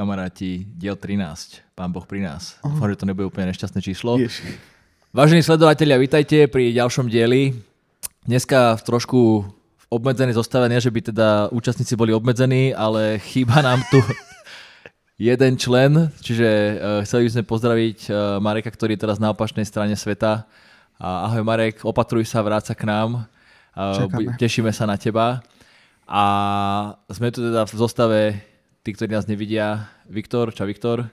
Kamaráti, diel 13. Pán Boh pri nás. Dúfam, že to nebude úplne nešťastné číslo. Vážení sledovatelia, vítajte pri ďalšom dieli. Dneska v trošku v obmedzenej zostave, nie že by teda účastníci boli obmedzení, ale chýba nám tu jeden člen, čiže uh, chceli by sme pozdraviť uh, Mareka, ktorý je teraz na opačnej strane sveta. Uh, ahoj Marek, opatruj sa, vráť sa k nám. Čakáme. tešíme sa na teba. A sme tu teda v zostave, tí, ktorí nás nevidia, Viktor, čau Viktor.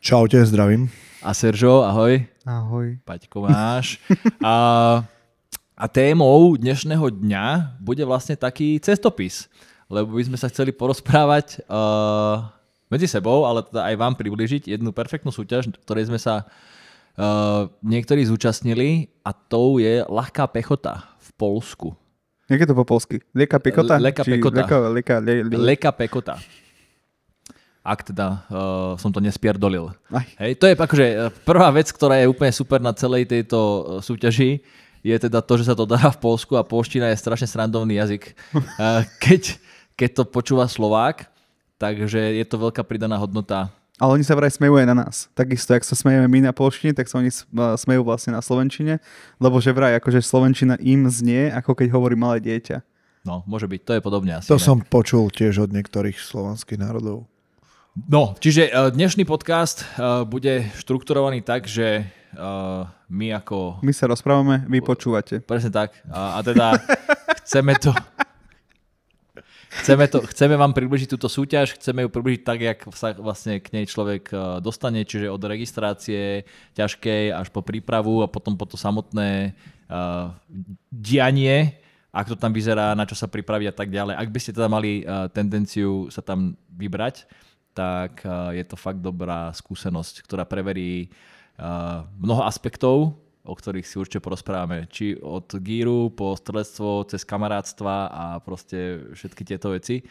Čaute, zdravím. A Seržo, ahoj. Ahoj. Paťko máš. A, a témou dnešného dňa bude vlastne taký cestopis, lebo by sme sa chceli porozprávať uh, medzi sebou, ale teda aj vám približiť jednu perfektnú súťaž, ktorej sme sa uh, niektorí zúčastnili a tou je ľahká pechota Polsku. Jak je to po polsky? Lieka pekota? Leka pekota. Leka, leka, le, le, Leka pekota. Ak teda uh, som to nespierdolil. Aj. Hej, to je akože eh, prvá vec, ktorá je úplne super na celej tejto eh, súťaži, je teda to, že sa to dá v Polsku a polština je strašne srandovný jazyk. Eh, keď, keď to počúva Slovák, takže je to veľká pridaná hodnota. Ale oni sa vraj smejú aj na nás. Takisto, ak sa smejeme my na polštine, tak sa oni a, smejú vlastne na slovenčine, lebo že vraj akože slovenčina im znie, ako keď hovorí malé dieťa. No, môže byť, to je podobne asi. To ne? som počul tiež od niektorých slovanských národov. No, čiže eh, dnešný podcast eh, bude štrukturovaný tak, že my ako My sa rozprávame, vy počúvate. Presne tak. A, a teda chceme to... Chceme, to, chceme vám približiť túto súťaž, chceme ju približiť tak, jak sa vlastne k nej človek eh, dostane, čiže od registrácie ťažkej až po prípravu a potom po to samotné uh, dianie, ako to tam vyzerá, na čo sa pripraviť a tak ďalej. Ak by ste teda mali uh, tendenciu sa tam vybrať, tak uh, je to fakt dobrá skúsenosť, ktorá preverí uh, mnoho aspektov, o ktorých si určite porozprávame. Či od gíru po strelectvo, cez kamarátstva a proste všetky tieto veci.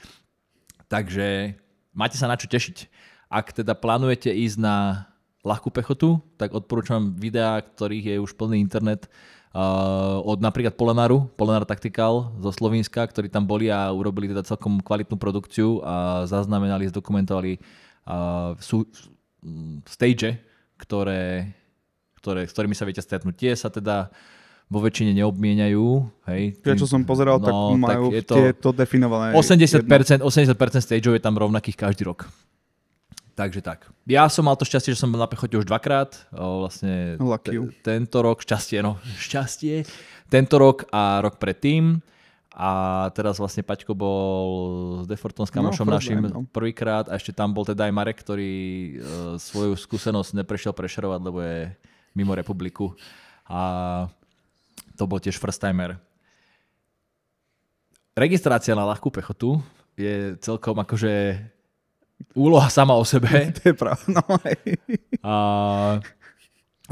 Takže máte sa na čo tešiť. Ak teda plánujete ísť na ľahkú pechotu, tak odporúčam videá, ktorých je už plný internet uh, od napríklad Polenaru, Polenar Tactical zo Slovenska, ktorí tam boli a urobili teda celkom kvalitnú produkciu a zaznamenali, zdokumentovali uh, sú, mm, stage, ktoré, ktoré, s ktorými sa viete stretnúť. Tie sa teda vo väčšine neobmieniajú. Hej, Ja čo som pozeral, tak No, majú je to tieto definované. 80%, 80% stageov je tam rovnakých každý rok. Takže tak. Ja som mal to šťastie, že som bol na pechote už dvakrát. O, vlastne you. tento rok, šťastie, no, šťastie. Tento rok a rok predtým. A teraz vlastne Paťko bol s Defortom, s kamošom No, našim no. prvýkrát a ešte tam bol teda aj Marek, ktorý e, svoju skúsenosť neprešiel prešerovať, lebo je mimo republiku. A to bol tiež first timer. Registrácia na ľahkú pechotu je celkom akože úloha sama o sebe. To je pravda. No.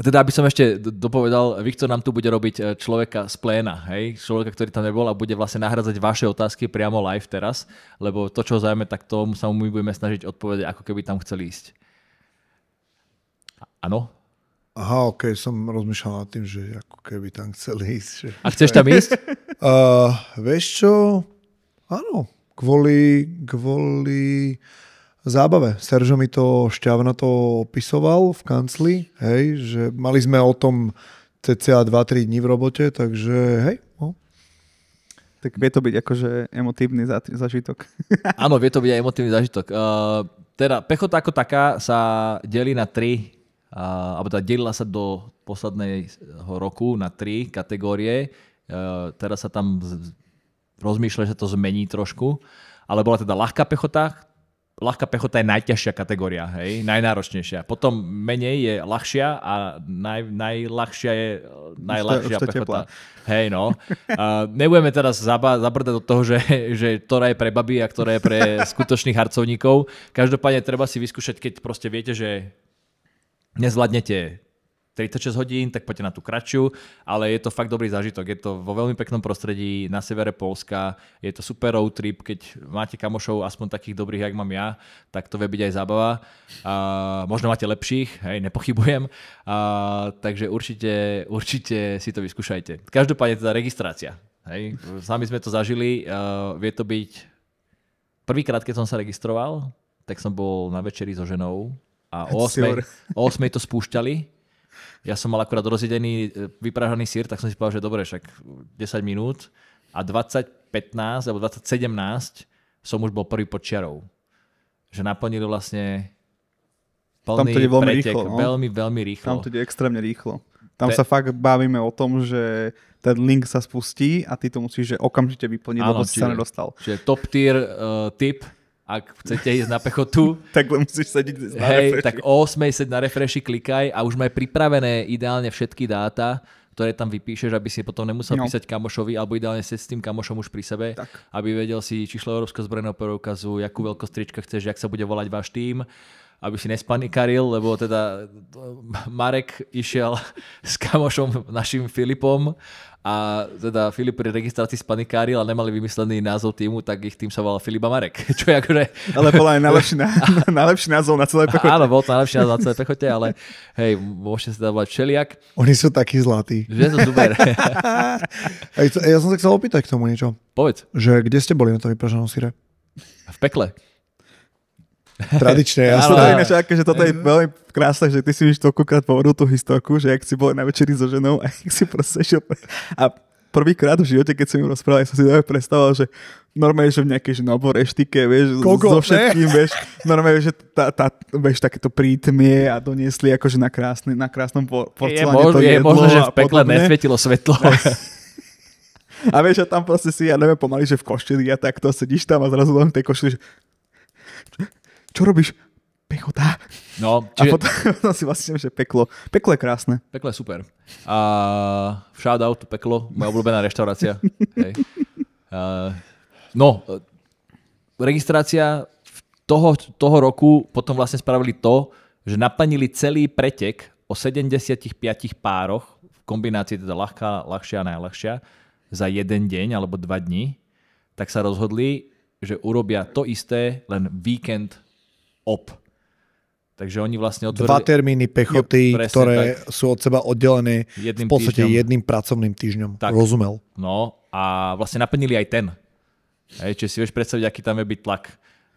A teda, aby som ešte dopovedal, Viktor nám tu bude robiť e, človeka z pléna, hej? Človeka, ktorý tam nebol a bude vlastne nahradzať vaše otázky priamo live teraz, lebo to, čo ho zaujíma, tak tomu sa mu my budeme snažiť odpovedať, ako keby tam chceli ísť. Áno? Aha, ok, som rozmýšľal nad tým, že ako keby tam chceli ísť. Že... A chceš tam ísť? Uh, vieš čo? Áno, kvôli, kvôli zábave. Seržo mi to šťavna to opisoval v kancli, hej, že mali sme o tom cca 2-3 dní v robote, takže hej, no. Tak vie to byť akože emotívny za- zažitok. Áno, vie to byť aj emotívny zážitok. Uh, teda pechota ako taká sa delí na tri, alebo teda delila sa do posledného roku na tri kategórie. Uh, teraz sa tam rozmýšľa, že sa to zmení trošku, ale bola teda ľahká pechota, ľahká pechota je najťažšia kategória, hej, najnáročnejšia. Potom menej je ľahšia a naj, najľahšia je najľahšia to je pechota. Hej, no. A nebudeme teraz zaba, zabrdať do toho, že, že ktorá je pre baby a ktorá je pre skutočných harcovníkov. Každopádne treba si vyskúšať, keď proste viete, že nezvládnete 36 hodín, tak poďte na tú kratšiu, ale je to fakt dobrý zážitok. Je to vo veľmi peknom prostredí na severe Polska, je to super road trip, keď máte kamošov aspoň takých dobrých, jak mám ja, tak to vie byť aj zábava. A možno máte lepších, hej, nepochybujem. A, takže určite, určite si to vyskúšajte. Každopádne teda registrácia. Hej. Sami sme to zažili. Uh, vie to byť... Prvýkrát, keď som sa registroval, tak som bol na večeri so ženou a o 8, o 8 to spúšťali. Ja som mal akurát rozjedený e, vypražaný sír, tak som si povedal, že dobre, však 10 minút a 2015 alebo 2017 som už bol prvý pod čiarou. Že naplnili vlastne plný Tam to veľmi pretek, rýchlo, no. veľmi, veľmi rýchlo. Tam to ide extrémne rýchlo. Tam Te- sa fakt bavíme o tom, že ten link sa spustí a ty to musíš že okamžite vyplniť, Áno, lebo si sa nedostal. Čiže top tier uh, tip, ak chcete ísť na pechotu, Tak musíš sedieť na hej, refreshi. tak o 8 seď na refreshi klikaj a už maj pripravené ideálne všetky dáta, ktoré tam vypíšeš, aby si potom nemusel No. písať kamošovi, alebo ideálne si s tým kamošom už pri sebe, Tak. aby vedel si číslo Európskeho zbrojného preukazu, jakú veľkosť trička chceš, jak sa bude volať váš tým, aby si nespanikaril, lebo teda Marek išiel s kamošom našim Filipom a teda Filip pri registrácii spanikáril a nemali vymyslený názov týmu, tak ich tým sa volal Filip a Marek. Čo je akože Ale bola aj najlepší, na, najlepší názov na celé pechote. Áno, bol to najlepší názov na celé pechote, ale hej, môžete sa dávať všelijak. Oni sú takí zlatí. Že to super. Ja som sa chcel opýtať k tomu niečo. Povedz, Že kde ste boli na tom vypražanom syre? v pekle. Tradične, ja Ja som... to ináč, akože toto je veľmi krásne, že ty si už toľkokrát povedal tú historku, že ak si bol na večeri so ženou a ak si proste šiel. A prvýkrát v živote, keď som im rozprával, ja som si dále predstavoval, že normálne, že v nejakej že reštike, vieš, Koľko, so všetkým, vieš, normálne, že tá, tá, vieš, takéto prítmie a doniesli akože na, krásny, na krásnom por- Je, porceláne mož, to je jedlo možno, že v pekle nesvietilo svetlo. A vieš, a tam proste si, ja neviem, pomaly, že v košteli a takto sedíš tam a zrazu len v tej košteli, že čo, robíš? Pechota. No, A čiže potom, potom si vlastne, že peklo. Peklo je krásne. peklo je super. A shout out peklo, moja obľúbená reštaurácia. Hej. Uh, no, registrácia toho, toho roku potom vlastne spravili to, že naplnili celý pretek o 75 pároch, v kombinácii teda ľahká, ľahšia a najľahšia, za jeden deň alebo dva dní, tak sa rozhodli, že urobia to isté, len víkend op. Takže oni vlastne Dva otvorili... termíny pechoty, Jo, presne ktoré tak. sú od seba oddelené Jedným v podstate týždňom. jedným pracovným týždňom. Tak. Rozumel. No a vlastne naplnili aj ten. Hej, čiže si vieš predstaviť, aký tam je byť tlak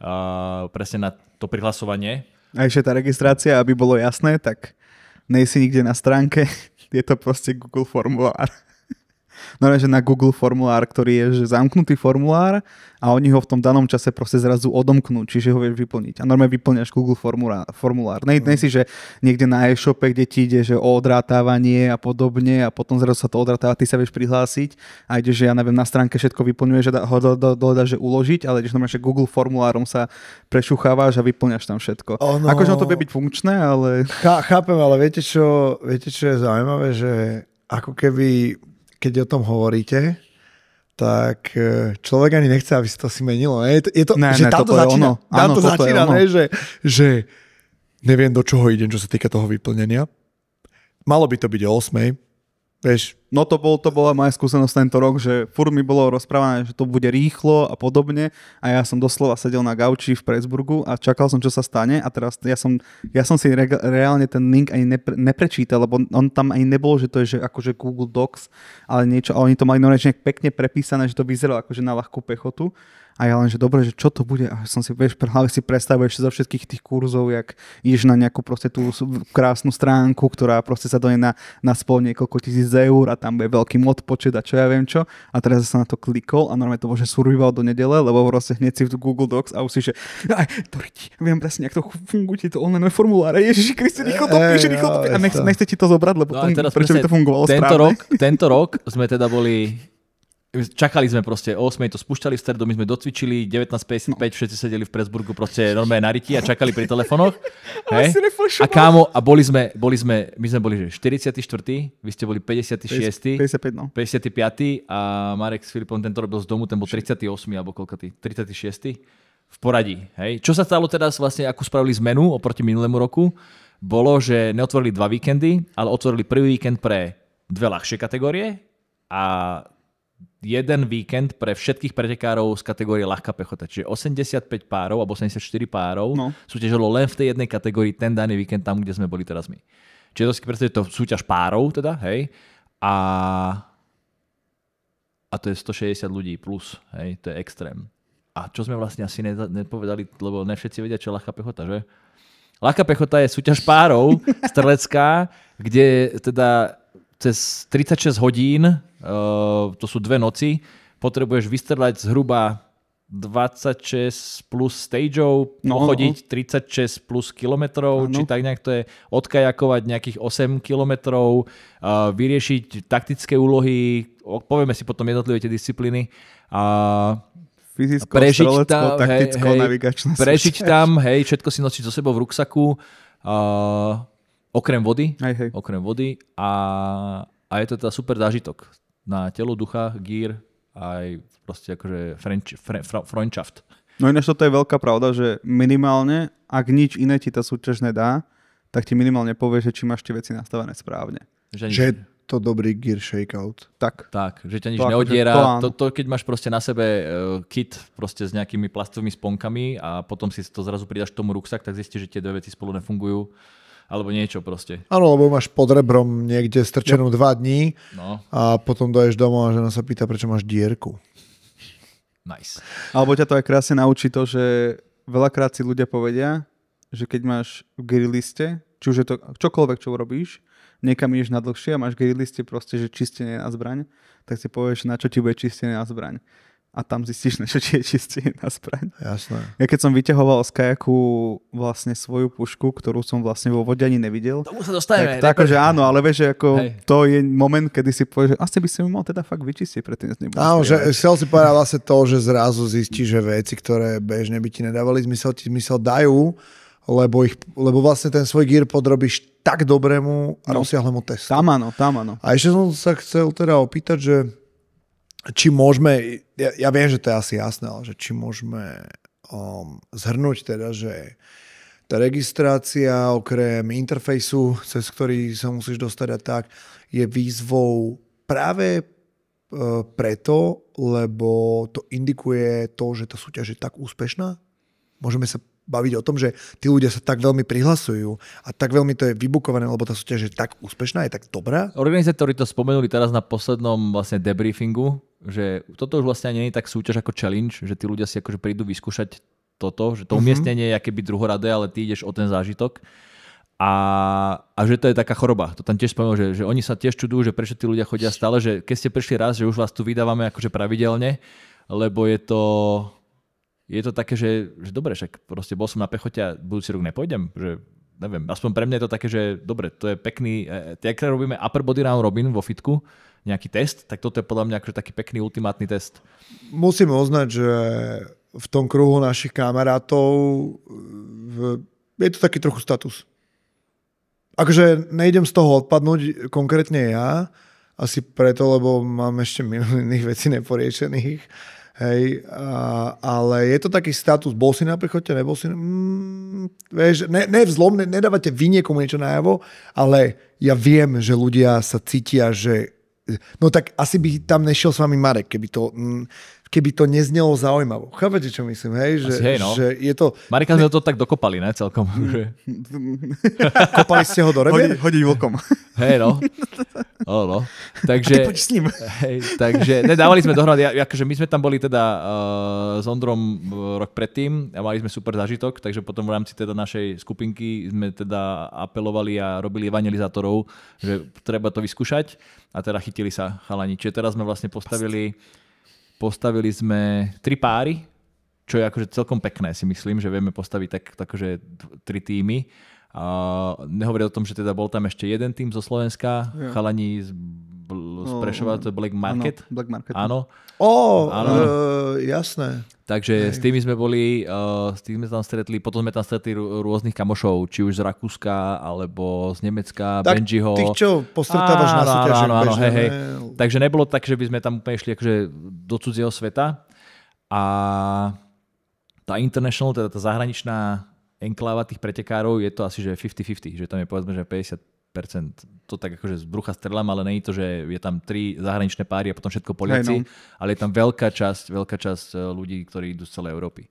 uh, presne na to prihlasovanie. A ešte tá registrácia, aby bolo jasné, tak nejsi nikde na stránke, je to proste Google formulár. No že na Google formulár, ktorý je že zamknutý formulár a oni ho v tom danom čase proste zrazu odomknú, čiže ho vieš vyplniť. A normálne vyplňaš Google formulár. formulár. Nej, nej si, že niekde na e-shope, kde ti ide, že o odrátávanie a podobne a potom zrazu sa to odrátáva, ty sa vieš prihlásiť a ide, že ja neviem, na stránke všetko vyplňuješ a dá- ho do, do, do, že uložiť, ale ideš normálne, že Google formulárom sa prešuchávaš a vyplňaš tam všetko. Ono- Akože to vie byť funkčné, ale Chá, chápem, ale viete čo, viete, čo je zaujímavé, že ako keby, keď o tom hovoríte, tak e, človek ani nechce, aby sa to si menilo. Je to, je to, Ne, že ne, tam to začína, ono. tam Áno, to začína ono. ne, že, že neviem, do čoho idem, čo sa týka toho vyplnenia. Malo by to byť o 8. Vieš, No to, bol, to bola moja skúsenosť tento rok, že furt mi bolo rozprávané, že to bude rýchlo a podobne a ja som doslova sedel na gauči v Pressburgu a čakal som, čo sa stane a teraz ja som, ja som si re, reálne ten link ani nepre, neprečítal, lebo on tam ani nebol, že to je že akože Google Docs, ale niečo, a oni to mali normálne pekne prepísané, že to vyzeralo akože na ľahkú pechotu a ja len, že dobre, že čo to bude a som si, vieš, hlavy si predstavuješ zo všetkých tých kurzov, jak ideš na nejakú proste tú krásnu stránku, ktorá proste sa doje na, na spol niekoľko tisíc eur a tam bude veľký modpočet a čo ja viem čo. A teraz som na to klikol a normálne to bol, že survival do nedele, lebo proste hneď si v Google Docs a už si, že aj, to riti, viem presne, jak to funguje, tieto online formuláre, Ježiši Kriste, rýchlo to Ej, píš, rýchlo to jo, píš. A nech, to- nechce ti to zobrať, lebo No to, prečo by to fungovalo tento správne. rok, tento rok sme teda boli Čakali sme proste, o 8 to spúšťali v stredu, my sme docvičili, 19.55, všetci sedeli v Pressburgu proste normálne na riti a čakali pri telefónoch. Reflešoval. A kámo, a boli sme, boli sme, my sme boli že 44, vy ste boli 56, 55, no. 55 a Marek s Filipom tento robil z domu, ten bol 38 alebo koľko ty, 36 v poradí. Hej. Čo sa stalo teraz vlastne, akú spravili zmenu oproti minulému roku, bolo, že neotvorili dva víkendy, ale otvorili prvý víkend pre dve ľahšie kategórie a jeden víkend pre všetkých pretekárov z kategórie ľahká pechota. Čiže 85 párov alebo 84 párov No. súťažilo len v tej jednej kategórii ten daný víkend tam, kde sme boli teraz my. Čiže to si predstavte, to súťaž párov teda, hej. A a to je 160 ľudí plus, hej, to je extrém. A čo sme vlastne asi nepovedali, lebo ne všetci vedia, čo je ľahká pechota, že? Ľahká pechota je súťaž párov, strelecká, kde teda cez 36 hodín, uh, to sú dve noci, potrebuješ vystrelať zhruba 26 plus stageov, No, no, chodiť 36 plus kilometrov, Áno. či tak nejak to je odkajakovať nejakých 8 kilometrov, uh, vyriešiť taktické úlohy, povieme si potom jednotlivé tie disciplíny a Fyzicko, prežiť tam, takticko, hej, hej, prežiť tam, hej, všetko si nosiť so sebou v ruksaku, uh, okrem vody, Hej, hej. okrem vody a, a je to teda super zážitok na telo, ducha, gír, aj proste akože French, fre, fr, Freundschaft. No ináč toto je veľká pravda, že minimálne, ak nič iné ti tá súťaž nedá, tak ti minimálne povie, že či máš tie veci nastavené správne. Že, Že je to dobrý gear shakeout. Tak. Tak, že ťa nič To akože neodiera. to to, to, keď máš proste na sebe uh, kit proste s nejakými plastovými sponkami a potom si to zrazu pridaš k tomu ruksak, tak zistíš, že tie dve veci spolu nefungujú. Alebo niečo proste. Áno, lebo máš pod rebrom niekde strčenú dva dní No, a potom doješ domov a žena sa pýta, prečo máš dierku. nice. Alebo ťa to aj krásne naučí to, že veľakrát si ľudia povedia, že keď máš v gear liste, či už je to čokoľvek, čo urobíš, niekam ideš na dlhšie a máš gear liste proste, že čistenie na zbraň, tak si povieš, na čo ti bude čistenie na zbraň. A tam zistíš, na čo ti je čistenie na zbraň. Jasné. Ja keď som vyťahoval z kajaku vlastne svoju pušku, ktorú som vlastne vo vode ani nevidel, Tomu sa tak, dostaneme. tak akože áno, ale vieš, že ako Hej. to je moment, kedy si povieš, že asi by si mu mal teda fakt vyčistiť predtým, Áno, že chcel si povedať vlastne to, že zrazu zistíš, že veci, ktoré bežne by ti nedávali zmysel, ti zmysel dajú, lebo, ich, lebo vlastne ten svoj gear podrobíš tak dobrému a No. rozsiahlemu testu. Tam áno, tam áno. A ešte som sa chcel teda opýtať, že či môžeme, ja, ja viem, že to je asi jasné, ale že či môžeme um, zhrnúť teda, že tá registrácia okrem interfejsu, cez ktorý sa musíš dostať a tak, je výzvou práve uh, preto, lebo to indikuje to, že tá súťaž je tak úspešná? Môžeme sa baviť o tom, že tí ľudia sa tak veľmi prihlasujú a tak veľmi to je vybukované, lebo tá súťaž je tak úspešná, je tak dobrá. Organizátori to spomenuli teraz na poslednom vlastne debriefingu, že toto už vlastne nie je tak súťaž ako challenge, že tí ľudia si akože prídu vyskúšať toto, že to umiestnenie je akéby druhoradé, ale ty ideš o ten zážitok. A, a že to je taká choroba. To tam tiež spomenul, že, že oni sa tiež čudujú, že prečo tí ľudia chodia stále, že keď ste prišli raz, že už vás tu vydávame akože pravidelne, lebo je to, je to také, že, že dobre, však proste bol som na pechote a budúci rok nepôjdem, že neviem, aspoň pre mňa je to také, že dobre, to je pekný, e, tak keď robíme upper body round robin vo fitku, nejaký test, tak toto je podľa mňa akože taký pekný ultimátny test. Musím uznať, že v tom kruhu našich kamarátov je to taký trochu status. Akože nejdem z toho odpadnúť konkrétne ja, asi preto, lebo mám ešte milión vecí neporiešených. Hej, a, ale je to taký status, bol si na pechote, nebol si, mm, vieš, ne, ne vzlom, ne, nedávate vy niekomu niečo najavo, ale ja viem, že ľudia sa cítia, že no tak asi by tam nešiel s vami Marek, keby to, mm, keby to neznelo zaujímavo. Chápete, čo myslím, hej? Že, Asi hej, no. že je to, Marika sme to tak dokopali, ne, celkom. Že, kopali ste ho do Hodi, rebier? hodiť vlkom. hej, no. No, no. Takže, Poď s ním. hej, takže ne, dávali sme dohromady, akože my sme tam boli teda uh, s Ondrom uh, rok predtým a mali sme super zážitok, takže potom v rámci teda našej skupinky sme teda apelovali a robili evangelizátorov, že treba to vyskúšať a teda chytili sa chalani. Čiže teraz sme vlastne postavili, postavili sme tri páry, čo je akože celkom pekné si myslím, že vieme postaviť tak, tak d- tri týmy. A nehovorí o tom, že teda bol tam ešte jeden tým zo Slovenska, Jo. chalani z, z No, Prešova, to je Black Market. Áno, Black Market. Áno, Ó, Áno. e, jasné. takže s tými sme boli, uh, s tými sme tam stretli, potom sme tam stretli rô- rôznych kamošov, či už z Rakúska, alebo z Nemecka, Tak Benjiho. tých, čo postretávaš na Áno, súťaži áno, áno, bežné, hej, hej. ne? Takže nebolo tak, že by sme tam úplne išli akože do cudzieho sveta. A tá international, teda tá zahraničná enkláva tých pretekárov je to asi, že 50-50, že tam je povedzme, že 50% to tak akože z brucha strelám, ale nie je to, že je tam tri zahraničné páry a potom všetko Poliaci, Hej, no. ale je tam veľká časť, veľká časť e, ľudí, ktorí idú z celej Európy.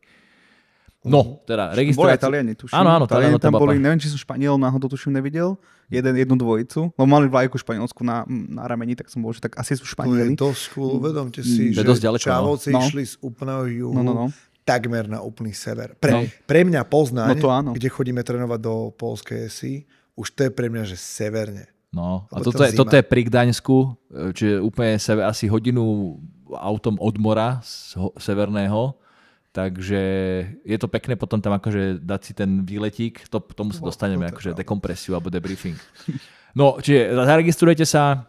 No, teda registrácia... Taliani, tuším. Áno, áno, Taliani tam boli, neviem, či som Španielov náhodou tuším nevidel. Jeden, jednu dvojicu. No mali vlajku španielsku na, na rameni, tak som bol, že tak asi sú To je Španieli. dosť cool, uvedomte si, Mm, to je že dosť ďaleko, no. Čávovci No. išli z úplného juhu No, no, no. takmer na úplný sever. Pre, No. pre mňa Poznaň, No to áno. kde chodíme trénovať do Polskej SI, už to je pre mňa, že severne. No, a toto to je, zima. toto je pri Gdaňsku, e, čiže úplne sebe, asi hodinu autom od mora z ho, severného, takže je to pekné potom tam akože dať si ten výletík, to, tomu sa No, dostaneme, to je akože pravda. dekompresiu alebo debriefing. No, čiže zaregistrujete sa,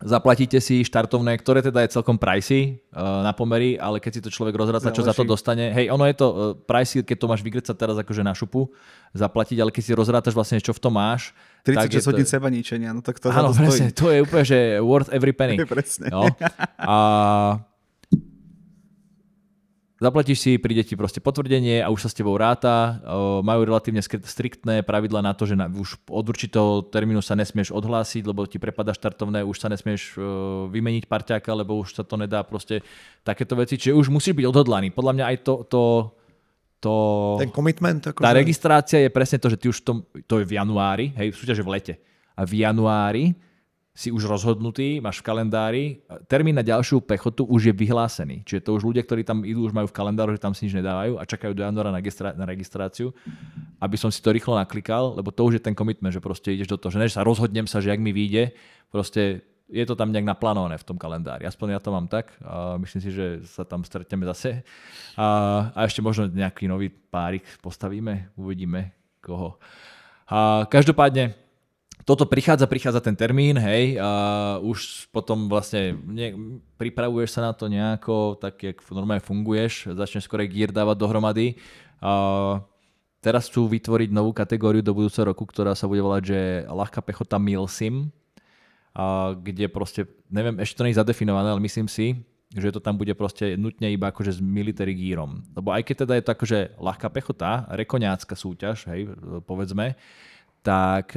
zaplatíte si štartovné, ktoré teda je celkom pricey uh, na pomery, ale keď si to človek rozráta, čo za to dostane, hej, ono je to uh, pricey, keď to máš vygrcať teraz akože na šupu, zaplatiť, ale keď si rozrátaš vlastne, čo v tom máš, tak je 36 to- hodín seba ničenia, no tak to Áno, to presne, to je úplne, že worth every penny. Presne. No. A zaplatíš si, príde ti proste potvrdenie a už sa s tebou ráta. Majú relatívne striktné pravidla na to, že už od určitého termínu sa nesmieš odhlásiť, lebo ti prepada štartovné, už sa nesmieš vymeniť parťáka, lebo už sa to nedá proste takéto veci. Čiže už musíš byť odhodlaný. Podľa mňa aj to, to, to Ten commitment, ako tá registrácia je presne to, že ty už v tom, to je v januári, hej, súťaž je v lete. A v januári si už rozhodnutý, máš v kalendári, termín na ďalšiu pechotu už je vyhlásený. Čiže to už ľudia, ktorí tam idú, už majú v kalendáru, že tam si nič nedávajú a čakajú do januára na, registráciu, aby som si to rýchlo naklikal, lebo to už je ten commitment, že proste ideš do toho, že než sa rozhodnem sa, že jak mi vyjde, proste je to tam nejak naplánované v tom kalendári. Aspoň ja to mám tak a myslím si, že sa tam stretneme zase. A, a ešte možno nejaký nový párik postavíme, uvidíme koho. A každopádne, toto prichádza, prichádza ten termín, hej, a už potom vlastne ne, pripravuješ sa na to nejako, tak jak normálne funguješ, začneš skôr gear dávať dohromady. A teraz chcú vytvoriť novú kategóriu do budúceho roku, ktorá sa bude volať, že ľahká pechota Milsim, a kde proste, neviem, ešte to nie je zadefinované, ale myslím si, že to tam bude proste nutne iba akože s military gearom. Lebo aj keď teda je to akože ľahká pechota, rekoňácka súťaž, hej, povedzme, tak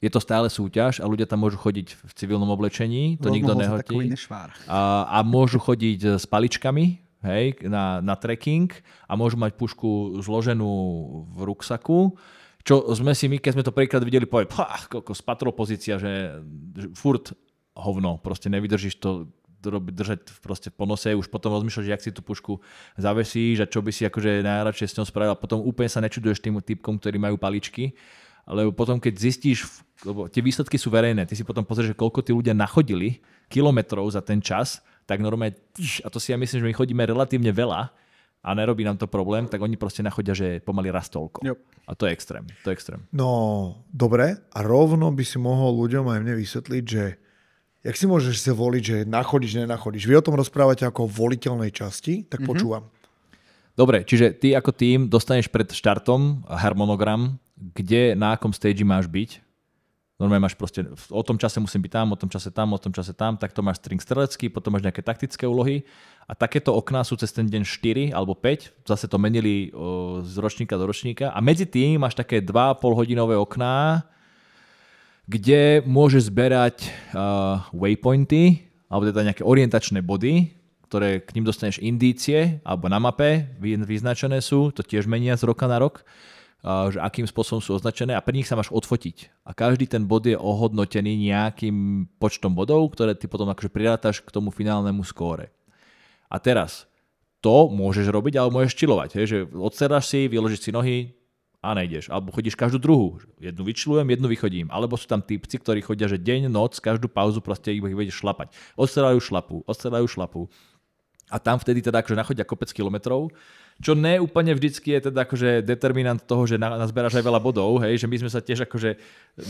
je to stále súťaž a ľudia tam môžu chodiť v civilnom oblečení, to nikto takový nehotí. nešvár. A, a môžu chodiť s paličkami hej, na, na trekking a môžu mať pušku zloženú v ruksaku, čo sme si my, keď sme to prvýkrát videli, povedali, pá, koľko spatrol pozícia, že, že furt hovno, proste nevydržíš to držať proste po nose, už potom rozmýšľaš, že jak si tú pušku zavesíš a čo by si akože najradšej s ňou spravil a potom úplne sa nečuduješ tým typkom, ktorí majú paličky, lebo potom keď zistíš, lebo tie výsledky sú verejné, ty si potom pozrieš, že koľko tí ľudia nachodili kilometrov za ten čas, tak normálne, a to si ja myslím, že my chodíme relatívne veľa a nerobí nám to problém, tak oni proste nachodia, že pomaly raz toľko. Jo. A to je extrém, to je extrém. No, dobre. A rovno by si mohol ľuďom aj mne vysvetliť, že jak si môžeš sa voliť, že nachodíš, nenachodíš. Vy o tom rozprávate ako o voliteľnej časti, tak mm-hmm. počúvam. Dobre, čiže ty ako tým dostaneš pred štartom harmonogram, kde na akom stage máš byť. Normálne máš proste, o tom čase musím byť tam, o tom čase tam, o tom čase tam, tak to máš string strelecký, potom máš nejaké taktické úlohy. A takéto okná sú cez ten deň 4 alebo 5, zase to menili o, z ročníka do ročníka. A medzi tým máš také 2,5 hodinové okná, kde môžeš zberať uh, waypointy, alebo teda nejaké orientačné body, ktoré k ním dostaneš indície, alebo na mape vy- vyznačené sú, to tiež menia z roka na rok, že akým spôsobom sú označené a pri nich sa máš odfotiť. A každý ten bod je ohodnotený nejakým počtom bodov, ktoré ty potom akože prirátaš k tomu finálnemu skóre. A teraz, to môžeš robiť, ale môžeš čilovať. Hej, že odsedáš si, vyložíš si nohy a nejdeš. Alebo chodíš každú druhú. Jednu vyčilujem, jednu vychodím. Alebo sú tam typci, ktorí chodia, že deň, noc, každú pauzu proste ich vedeš šlapať. Odsedajú šlapu, odsedajú šlapu. A tam vtedy teda akože nachodia kopec kilometrov, čo ne úplne vždycky je teda akože determinant toho, že na, nazberáš aj veľa bodov, hej, že my sme sa tiež akože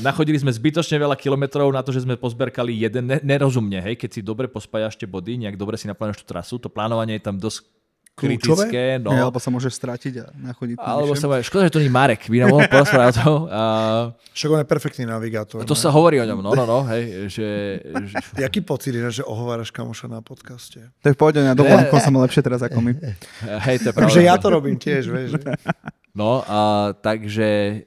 nachodili sme zbytočne veľa kilometrov na to, že sme pozberkali jeden, ne, nerozumne, hej, keď si dobre pospájaš tie body, nejak dobre si naplánuješ tú trasu, to plánovanie je tam dosť Kľúčové? kritické, no. Nie, alebo sa môžeš stratiť a nachodiť. Alebo sa môže, škoda, že to nie je Marek, by nám mohol porozprávať o tom. A, Však on je perfektný navigátor. to ne? sa hovorí o ňom, no, no, no, hej, že, že Jaký pocit je, že ohováraš kamoša na podcaste? To je v pohode, na dovolenku som lepšie teraz ako my. hej, to je pravda. Takže ja to robím tiež, vieš. No, a, takže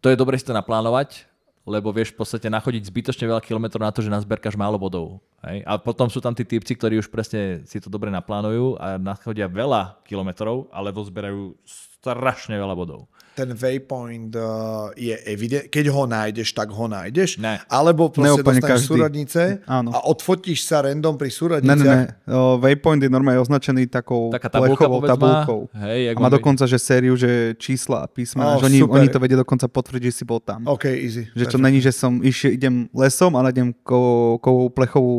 to je dobre si to naplánovať. Lebo vieš v podstate nachodiť zbytočne veľa kilometrov na to, že nazberkáš málo bodov. Hej? A potom sú tam tí typci, ktorí už presne si to dobre naplánujú a nachodia veľa kilometrov, ale zberajú strašne veľa bodov ten waypoint uh, je evident, keď ho nájdeš, tak ho nájdeš. Ne. Alebo proste Neúplne dostaneš každý. súradnice Áno. a odfotíš sa random pri Ne, ne, súradniciach. ne. O, Waypoint je normálne označený takou Taká tabulka, plechovou tabulkou. Hej, jak A má dokonca, že sériu, že čísla a písma, Ó, že oni, super. oni to vedia dokonca potvrdiť, že si bol tam. OK, easy. Že to není, že som išiel, idem lesom a nájdem kovou, kovou plechovú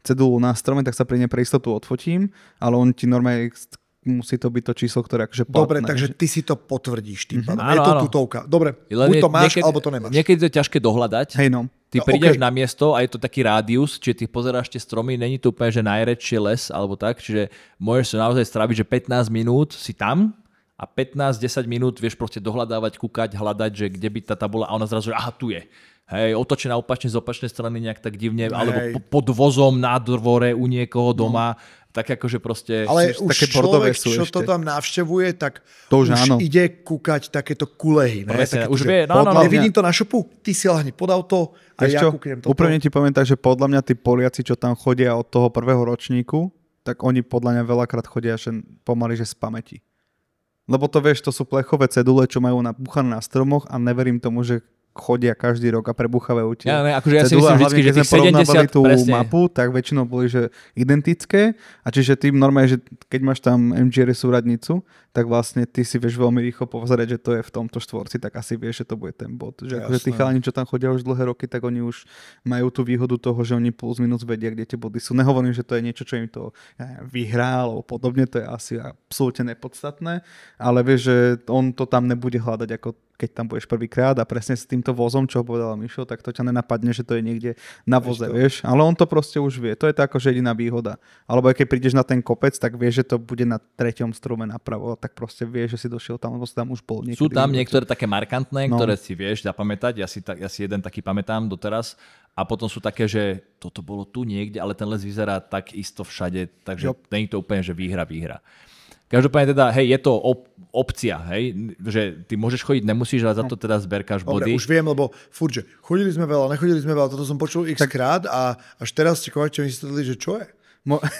cedulu na strome, tak sa pri nej pre istotu odfotím, ale on ti normálne musí to byť to číslo, ktoré akože Dobre, platné, takže že- ty si to potvrdíš tým pádom. Áno, Je to áno. tutovka. Dobre, Len buď je- to máš, niekedy, alebo to nemáš. Niekedy to je ťažké dohľadať. Hej no. Ty No, prídeš okej. na miesto a je to taký rádius, čiže ty pozeráš tie stromy, není to úplne, že najredšie les alebo tak, čiže môžeš sa naozaj stráviť, že 15 minút si tam a 15-10 minút vieš proste dohľadávať, kúkať, hľadať, že kde by tá tabula a ona zrazu, že aha, tu je. Hej, otočená opačne z opačnej strany nejak tak divne, alebo Hej. po- pod vozom na dvore u niekoho doma, tak akože proste... Ale už také človek, sú čo ešte. to tam navštevuje, tak To už áno. ide kúkať takéto kulehy. Ne? Presne, Takéto, už vie, no, no, no. Nevidím to na šupu, ty si lahni pod auto a Vieš ja čo, kúknem toto. úprimne ti poviem tak, že podľa mňa tí Poliaci, čo tam chodia od toho prvého ročníku, tak oni podľa mňa veľakrát chodia že pomaly, že z pamäti. Lebo to vieš, to sú plechové cedule, čo majú napúchané na stromoch a neverím tomu, že chodia každý rok a prebuchávajú tie Ja, ne, akože ja si myslím hlavne, vždy, že tých porovnávali 70, tú presne, mapu, tak väčšinou boli že identické a čiže tým normálne, že keď máš tam MGR súradnicu, tak vlastne ty si vieš veľmi rýchlo pozerať, že to je v tomto štvorci, tak asi vieš, že to bude ten bod. Že akože tí chalani, čo tam chodia už dlhé roky, tak oni už majú tú výhodu toho, že oni plus minus vedia, kde tie body sú. Nehovorím, že to je niečo, čo im to ja neviem, vyhrá alebo podobne, to je asi absolútne nepodstatné, ale vieš, že on to tam nebude hľadať ako keď tam budeš prvýkrát a presne s týmto vozom, čo povedala Mišo, tak to ťa nenapadne, že to je niekde na voze, vieš. Ale on to proste už vie. To je tá akože jediná výhoda. Alebo aj keď prídeš na ten kopec, tak vieš, že to bude na treťom strome napravo, tak proste vieš, že si došiel tam, lebo si tam už bol niekedy. Sú tam niektoré také markantné, No. ktoré si vieš zapamätať, ja si, ta, ja si jeden taký pamätám doteraz a potom sú také, že toto bolo tu niekde, ale ten les vyzerá tak isto všade, takže Jo. není to úplne, že výhra, výhra. Každopádne teda, hej, je to op- opcia, hej, že ty môžeš chodiť, nemusíš, ale za to teda zberkáš Dobre, body. už viem, lebo furt, že chodili sme veľa, nechodili sme veľa, toto som počul x krát a až teraz ste kovačovi mysleli, že čo je? Mo-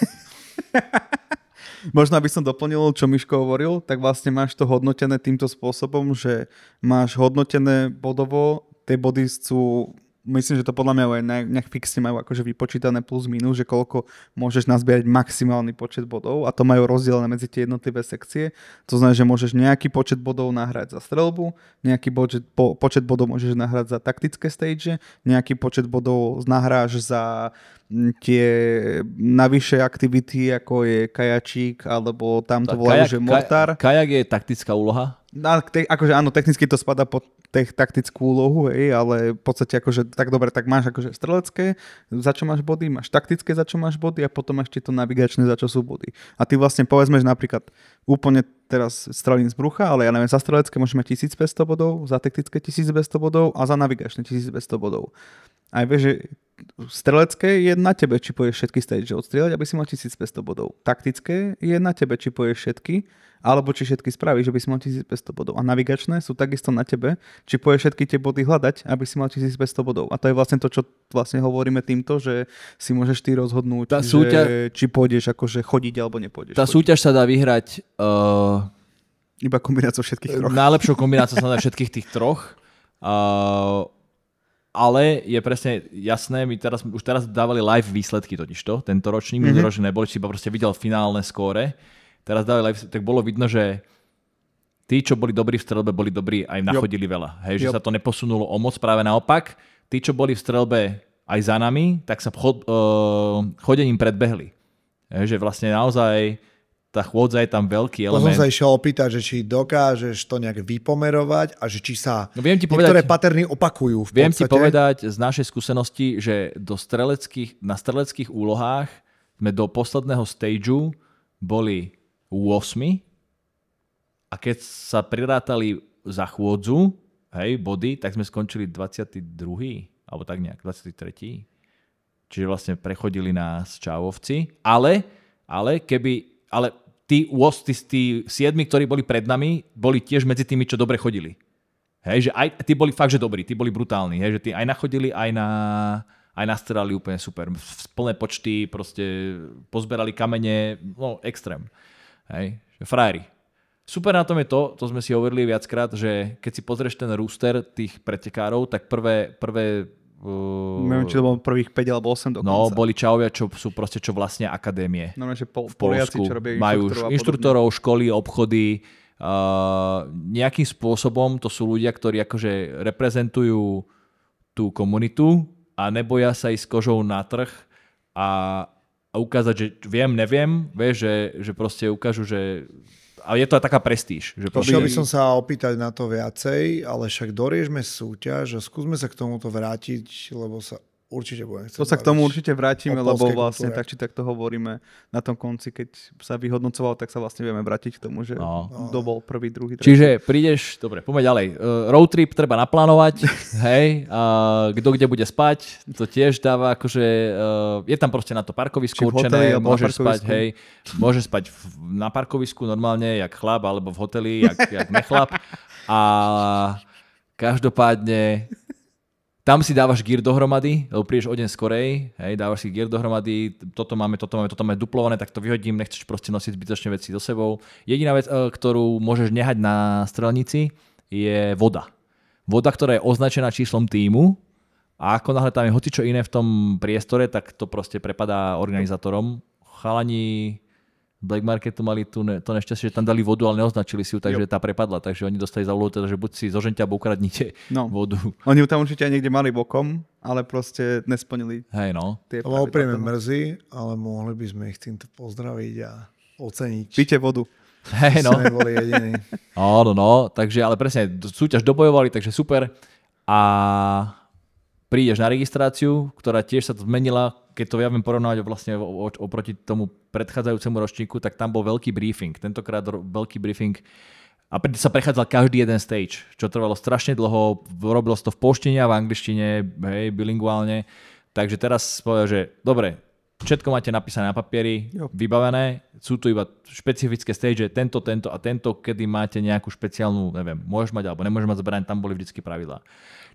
Možno aby som doplnil, čo Miško hovoril, tak vlastne máš to hodnotené týmto spôsobom, že máš hodnotené bodovo, tie body sú, myslím, že to podľa mňa aj nejak, fixne majú akože vypočítané plus minus, že koľko môžeš nazbierať maximálny počet bodov a to majú rozdelené medzi tie jednotlivé sekcie. To znamená, že môžeš nejaký počet bodov nahrať za strelbu, nejaký počet, po, počet bodov môžeš nahrať za taktické stage, nejaký počet bodov nahráš za tie navyše aktivity, ako je kajačík, alebo tam to volajú, že mortár. kajak je taktická úloha. No, te, akože áno, technicky to spada pod te- taktickú úlohu, hej, ale v podstate akože tak dobre, tak máš akože strelecké, za čo máš body, máš taktické, za čo máš body a potom ešte to navigačné, za čo sú body. A ty vlastne povedzme, že napríklad úplne teraz strelím z brucha, ale ja neviem, za strelecké môžeš mať 1500 bodov, za taktické 1200 bodov a za navigačné 1200 bodov. A vieš, že strelecké je na tebe, či poješ všetky stage odstrieľať, aby si mal 1500 bodov. Taktické je na tebe, či poješ všetky, alebo či všetky spravíš, aby si mal 1500 bodov. A navigačné sú takisto na tebe, či poješ všetky tie body hľadať, aby si mal 1500 bodov. A to je vlastne to, čo vlastne hovoríme týmto, že si môžeš ty rozhodnúť, Tá že, či pôjdeš akože chodiť alebo nepôjdeš. Tá chodiť. súťaž sa dá vyhrať uh, Iba kombináciou všetkých troch. najlepšou kombináciou sa dá všetkých tých troch. Uh, ale je presne jasné, my teraz, už teraz dávali live výsledky totižto, tento ročný, mm-hmm. minulý ročný neboli, si iba proste videl finálne skóre. Teraz dávali live, tak bolo vidno, že tí, čo boli dobrí v strelbe, boli dobrí aj nachodili veľa. Hej, že Jop. sa to neposunulo o moc, práve naopak. Tí, čo boli v strelbe aj za nami, tak sa chod, uh, chodením predbehli. Hej, že vlastne naozaj tá chôdza je tam veľký To som element. sa išiel opýtať, že či dokážeš to nejak vypomerovať a že či sa No viem ti niektoré povedať- paterny opakujú v Viem ti podstate. povedať z našej skúsenosti, že do streleckých, na streleckých úlohách sme do posledného stageu boli 8 a keď sa prirátali za chôdzu, hej, body, tak sme skončili 22. alebo tak nejak, 23. Čiže vlastne prechodili nás čávovci, ale, ale keby, ale tí, 8, tí, tí 7, ktorí boli pred nami, boli tiež medzi tými, čo dobre chodili. Hej, že aj, tí boli fakt, že dobrí, tí boli brutálni, hej, že tí aj nachodili, aj na, aj nastrelali úplne super. Plné počty, proste pozberali kamene, no extrém. Hej, frajeri. Super na tom je to, to sme si hovorili viackrát, že keď si pozrieš ten rooster tých pretekárov, tak prvé, prvé uh, Neviem, či to bolo prvých 5 alebo 8 dokonca. No, boli čauvia, čo sú proste čo vlastne akadémie. No, že pol, v Polsku. Čo robia Majú inštruktorov školy, obchody. Uh, nejakým spôsobom to sú ľudia, ktorí akože reprezentujú tú komunitu a neboja sa ísť kožou na trh a, a ukázať, že viem, neviem, vieš, že, že proste ukážu, že a je to aj taká prestíž. Že proste... Chcel by som sa opýtať na to viacej, ale však doriežme súťaž a skúsme sa k tomuto vrátiť, lebo sa určite budem chcieť To sa k tomu určite vrátime, lebo vlastne kultúre. tak či tak to hovoríme na tom konci, keď sa vyhodnocoval, tak sa vlastne vieme vrátiť k tomu, že No. kto bol prvý, druhý, tretí. Čiže prídeš, dobre, poďme ďalej. Uh, road trip treba naplánovať, hej, a kto kde bude spať, to tiež dáva akože, uh, je tam proste na to parkovisko určené, môže spať, hej, môže spať v, na parkovisku normálne, jak chlap, alebo v hoteli, jak, jak nechlap. A každopádne tam si dávaš gear dohromady, lebo prídeš o deň skorej, hej, dávaš si gear dohromady, toto máme, toto máme, toto máme duplované, tak to vyhodím, nechceš proste nosiť zbytočne veci so sebou. Jediná vec, eh, ktorú môžeš nehať na strelnici, je voda. Voda, ktorá je označená číslom týmu a ako náhle tam je hocičo iné v tom priestore, tak to proste prepadá organizátorom. Chalani Black Marketu mali tu ne, to nešťastie, že tam dali vodu, ale neoznačili si ju, takže tá prepadla. Takže oni dostali za úlohu, teda, že buď si zožente alebo ukradnite No. vodu. Oni ju tam určite aj niekde mali bokom, ale proste nesplnili Hej no. tie To toho. mrzí, ale mohli by sme ich týmto pozdraviť a oceniť. Píte vodu. Hej no. Sme boli jediní. Áno, no, takže ale presne, súťaž dobojovali, takže super. A prídeš na registráciu, ktorá tiež sa to zmenila, keď to ja viem porovnávať vlastne oproti tomu predchádzajúcemu ročníku, tak tam bol veľký briefing. Tentokrát veľký briefing a preto sa prechádzal každý jeden stage, čo trvalo strašne dlho, robilo sa to v polštine a v angličtine, hej, bilinguálne. Takže teraz povedal, že dobre, všetko máte napísané na papieri, Jo. vybavené, sú tu iba špecifické stage, tento, tento a tento, kedy máte nejakú špeciálnu, neviem, môžeš mať alebo nemôžeš mať zbraň, tam boli vždycky pravidlá.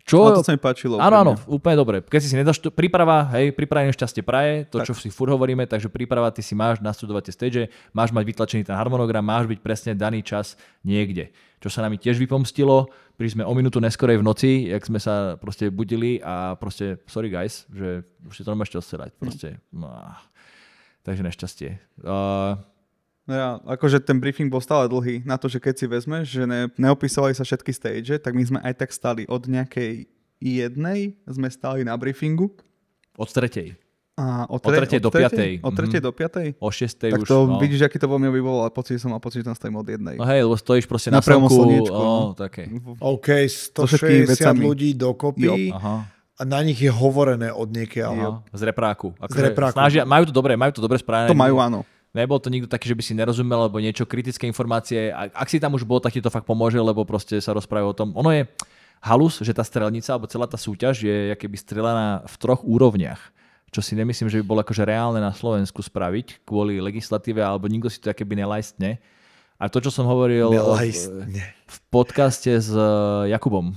Čo, Ale to sa mi páčilo. Áno, áno, úplne dobre. Keď si si nedáš, to- príprava, hej, príprava šťastie praje, to, Tak. čo si furt hovoríme, takže príprava, ty si máš nastudovať tie stage, máš mať vytlačený ten harmonogram, máš byť presne daný čas niekde. Čo sa nami tiež vypomstilo, prišli sme o minútu neskorej v noci, jak sme sa proste budili a proste, sorry guys, že už si to nemôžete odstrelať. Proste, no. Takže nešťastie. Uh, No ja, akože ten briefing bol stále dlhý na to, že keď si vezmeš, že ne, neopisovali sa všetky stage, tak my sme aj tak stali od nejakej jednej, sme stali na briefingu od tretej. a od, Od tretej do piatej. Od tretej Mhm. do piatej? O šiestej Tak už. to no. vidíš, aký to bol mňa bol, ale pocit, že som mal pocit, že tam stojím od jednej. No hej, lebo stojíš proste na, Na prvom slnku. slniečku, Oh, no. také. OK, všetkými 160 vecami. ľudí dokopy Aha. a na nich je hovorené od niekiaľ. Z repráku. Akože repráku. Snažia, majú to dobre, majú to dobre spravené. To majú, áno. Nebol to nikto taký, že by si nerozumel, alebo niečo, kritické informácie. A- Ak si tam už bol, tak ti to fakt pomôže, lebo proste sa rozprávajú o tom. Ono je halus, že tá strelnica, alebo celá tá súťaž je keby strelaná v troch úrovniach. Čo si nemyslím, že by bolo akože reálne na Slovensku spraviť kvôli legislatíve, alebo nikto si to keby nelajstne. A to, čo som hovoril v, Nelajstne. v podcaste s Jakubom,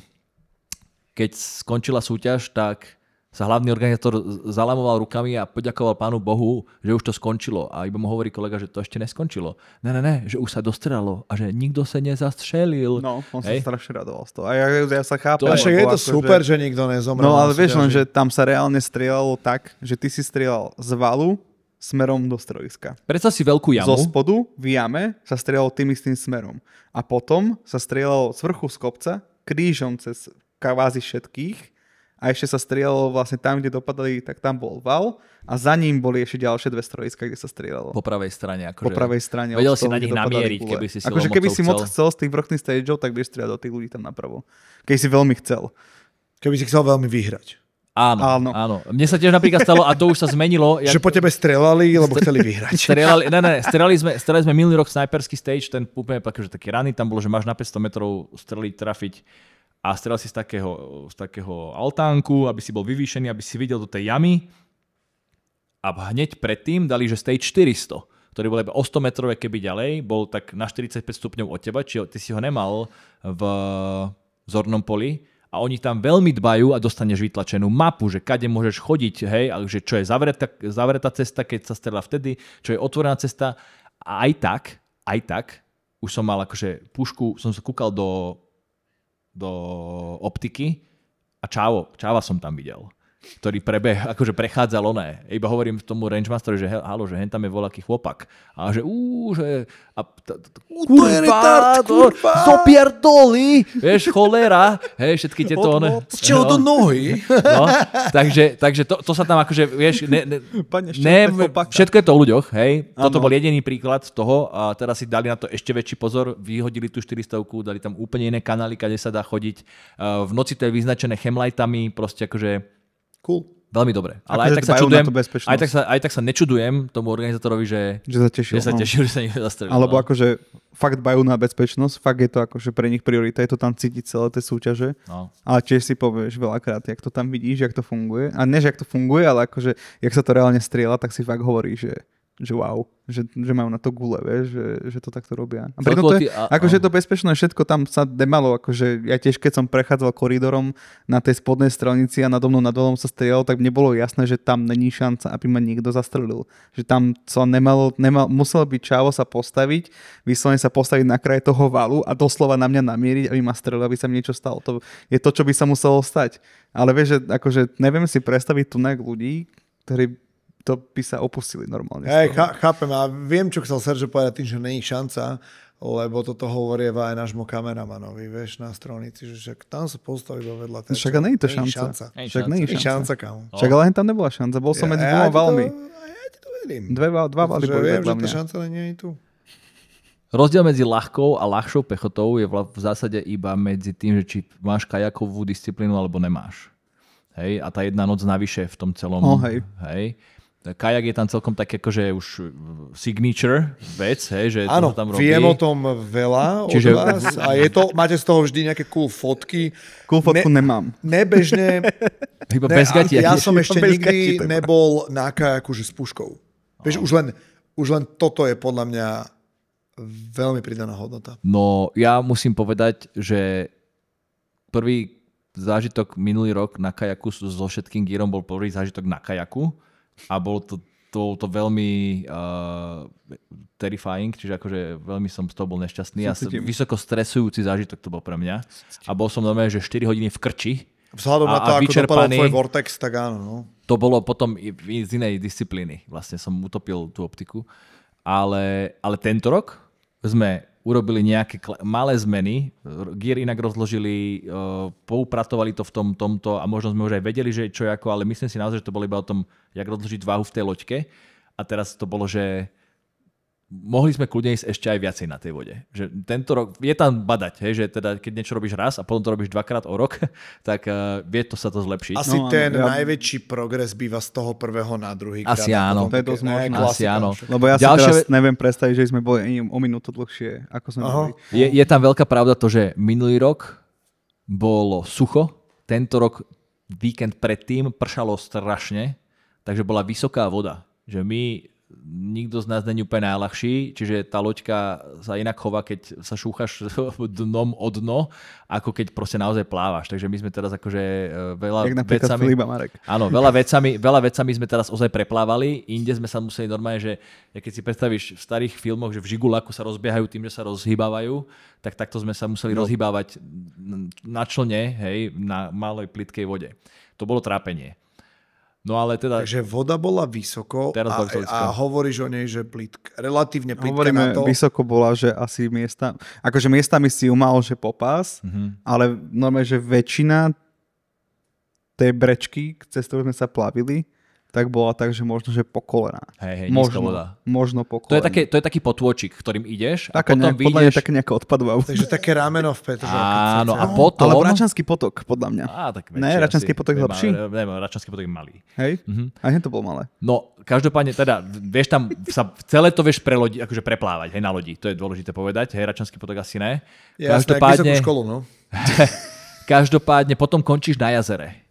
keď skončila súťaž, tak sa hlavný organizátor zalamoval rukami a poďakoval pánu Bohu, že už to skončilo. A iba mu hovorí kolega, že to ešte neskončilo. Ne, ne, ne, že už sa dostrelalo a že nikto sa nezastřelil. No, on sa Hej. strašne radoval z toho. A ja, ja sa chápem. A však je to akože- super, že nikto nezomrel. No ale vieš len, že tam sa reálne strieľalo tak, že ty si strieľal z valu smerom do streliska. Predstav si veľkú jamu. Zo spodu v jame sa strieľalo tým istým smerom. A potom sa strieľalo z vrchu z kopca krížom cez kvázi všetkých a ešte sa strieľalo vlastne tam, kde dopadali, tak tam bol val a za ním boli ešte ďalšie dve streliska, kde sa strieľalo. po pravej strane. Akože, Po pravej strane. Vedel od si toho, na nich namieriť, gule. keby si silou Akože keby si moc chcel. z tých vrchných stageov, tak vieš strieľať do tých ľudí tam napravo. Keď si veľmi chcel. Keby si chcel veľmi vyhrať. Áno, áno, Áno. Mne sa tiež napríklad stalo, a to už sa zmenilo. Že po tebe strelali, lebo chceli vyhrať. Strelali, ne, ne, strelali sme, strelali sme minulý rok sniperský stage, ten úplne akože taký rany, tam bolo, že máš na 500 metrov streliť, trafiť a strelal si z takého, z takého altánku, aby si bol vyvýšený, aby si videl do tej jamy a hneď predtým dali, že stage 400 ktorý bol iba o 100 metrové keby ďalej, bol tak na 45 stupňov od teba, čiže ty si ho nemal v zornom poli a oni tam veľmi dbajú a dostaneš vytlačenú mapu, že kade môžeš chodiť, hej, a že čo je zavretá, zavretá cesta, keď sa strela vtedy, čo je otvorená cesta. A aj tak, aj tak, už som mal akože pušku, som sa kúkal do, do optiky a čávo, čáva som tam videl ktorý prebeh, akože prechádzal oné. Iba hovorím tomu rangemasteru, že halo, že hen tam je voľaký chlopak. A že ú, že... A, t, t, je retard, kurva! Zopierdoli! Vieš, cholera. Hej, všetky tieto one. Z čoho do nohy? No, takže, takže to, to, sa tam akože, vieš, ne, ne, Pane, ne, všetko je to o ľuďoch, hej. Toto bol jediný príklad toho a teraz si dali na to ešte väčší pozor, vyhodili tú 400 dali tam úplne iné kanály, kde sa dá chodiť. V noci to je vyznačené chemlightami, proste akože Cool. Veľmi dobre. Ale Akože aj tak, sa čudujem, aj, tak sa, aj tak sa nečudujem tomu organizátorovi, že, Že sa tešil. že sa no. tešil, že sa niekto zastrelil. Alebo no. akože fakt dbajú na bezpečnosť, fakt je to akože pre nich priorita, je to tam cítiť celé tie súťaže. No. Ale tiež si povieš veľakrát, jak to tam vidíš, jak to funguje. A ne, že jak to funguje, ale akože, jak sa to reálne strieľa, tak si fakt hovorí, že, že wow, že, že majú na to gule, vieš, že, že to takto robia. A pritom to je, akože to bezpečné všetko tam sa demalo, akože ja tiež keď som prechádzal koridorom na tej spodnej strelnici a nado mnou nad dolom sa strieľal, tak mne bolo jasné, že tam není šanca, aby ma niekto zastrelil. Že tam sa nemalo, nemal, muselo byť čávo sa postaviť, vyslovene sa postaviť na kraje toho valu a doslova na mňa namieriť, aby ma strelil, aby sa mi niečo stalo. To je to, čo by sa muselo stať. Ale vieš, že akože neviem si predstaviť tu ľudí, ktorí to by sa opustili normálne. Hej, chá- chápem a viem, čo chcel Sergio povedať tým, že není šanca, lebo toto hovorieva aj nášmu kameramanovi, vieš, na stronici, že však tam sa postaví do vedľa. terča. Však a není to Není šanca. šanca. Není Však šanca. není šanca. šanca, kamo. Však ale tam nebola šanca, bol som medzi Ja- dvoma ja ti to- valmi. Ja ti to verím. Dve, dva valy boli viem, že tá šanca nie je tu. Rozdiel medzi ľahkou a ľahšou pechotou je v zásade iba medzi tým, že či máš kajakovú disciplínu alebo nemáš. Hej, a tá jedna noc navyše v tom celom. O, hej. hej. Kajak je tam celkom tak akože už signature vec, hej, že to Áno, tam robí. viem o tom veľa Čiže- od vás a je to, máte z toho vždy nejaké cool fotky. Cool fotku Ne- nemám. Nebežne, Iba ne, bez gati. ja aký- som ešte nikdy gati, nebol na kajaku, že s puškou. Vieš, už len, už len toto je podľa mňa veľmi pridaná hodnota. No ja musím povedať, že prvý zážitok minulý rok na kajaku so všetkým gírom bol prvý zážitok na kajaku a bol to, to, to veľmi uh, terrifying, čiže akože veľmi som z toho bol nešťastný a vysoko stresujúci zážitok to bol pre mňa. A bol som normálne, že 4 hodiny v krči. Vzhľadom A- na to, a ako vyčerpaný. tvoj Vortex, tak áno. No. To bolo potom z inej disciplíny. Vlastne som utopil tú optiku. Ale, ale tento rok sme urobili nejaké malé zmeny. Gear inak rozložili, uh, poupratovali to v tom, tomto a možno sme už aj vedeli, že čo je ako, ale myslím si naozaj, že to bolo iba o tom, jak rozložiť váhu v tej loďke. A teraz to bolo, že mohli sme kľudne ísť ešte aj viacej na tej vode. Že tento rok, je tam badať, hej, že teda keď niečo robíš raz a potom to robíš dvakrát o rok, tak uh, vie to sa to zlepšiť. Asi No, ten ja- najväčší progres býva z toho prvého na druhý. Asi krát áno. To je také- dosť možné. Asi áno. Lebo ja si Ďalšia teraz neviem predstaviť, že sme boli o minútu dlhšie, ako sme boli. Je, je tam veľká pravda to, že minulý rok bolo sucho, tento rok víkend predtým pršalo strašne, takže bola vysoká voda. Že my, nikto z nás není úplne najľahší, čiže tá loďka sa inak chová, keď sa šúchaš dnom o dno, ako keď proste naozaj plávaš. Takže my sme teraz akože e, veľa Jak vecami... Filipa Marek. Áno, veľa vecami, veľa vecami sme teraz ozaj preplávali, inde sme sa museli normálne, že keď si predstavíš v starých filmoch, že v žigulaku sa rozbiehajú tým, že sa rozhýbavajú, tak takto sme sa museli no. rozhýbávať na člne, hej, na malej plitkej vode. To bolo trápenie. No ale teda... Takže voda bola vysoko Teraz a, a hovoríš o nej, že plitka, relatívne plitka Hovoríme, na to. vysoko bola, že asi miesta, akože miestami si ju mal, že popás, Mhm. ale normálne, že väčšina tej brečky, cez ktorú sme sa plavili, tak bola tak, že možno, že po kolená. Hej, hej, možno, voda. možno po To je, také, to je taký potôčik, ktorým ideš a Taká potom nejak, podľa mňa vyjdeš... také nejaká odpadová. Takže také rameno v Petržalke. Áno, a potom... Ale Račanský potok, podľa mňa. Á, tak Ne, Račanský potok je lepší? Nemá, Račanský potok je malý. Hej? Mhm. Hen to bolo malé. No, každopádne teda, vieš tam, sa, celé to vieš prelodi, akože preplávať, hej, na lodi, to je dôležité povedať, hej, Račanský potok asi ne. Jasné, vysokú školu, no. každopádne potom končíš na jazere.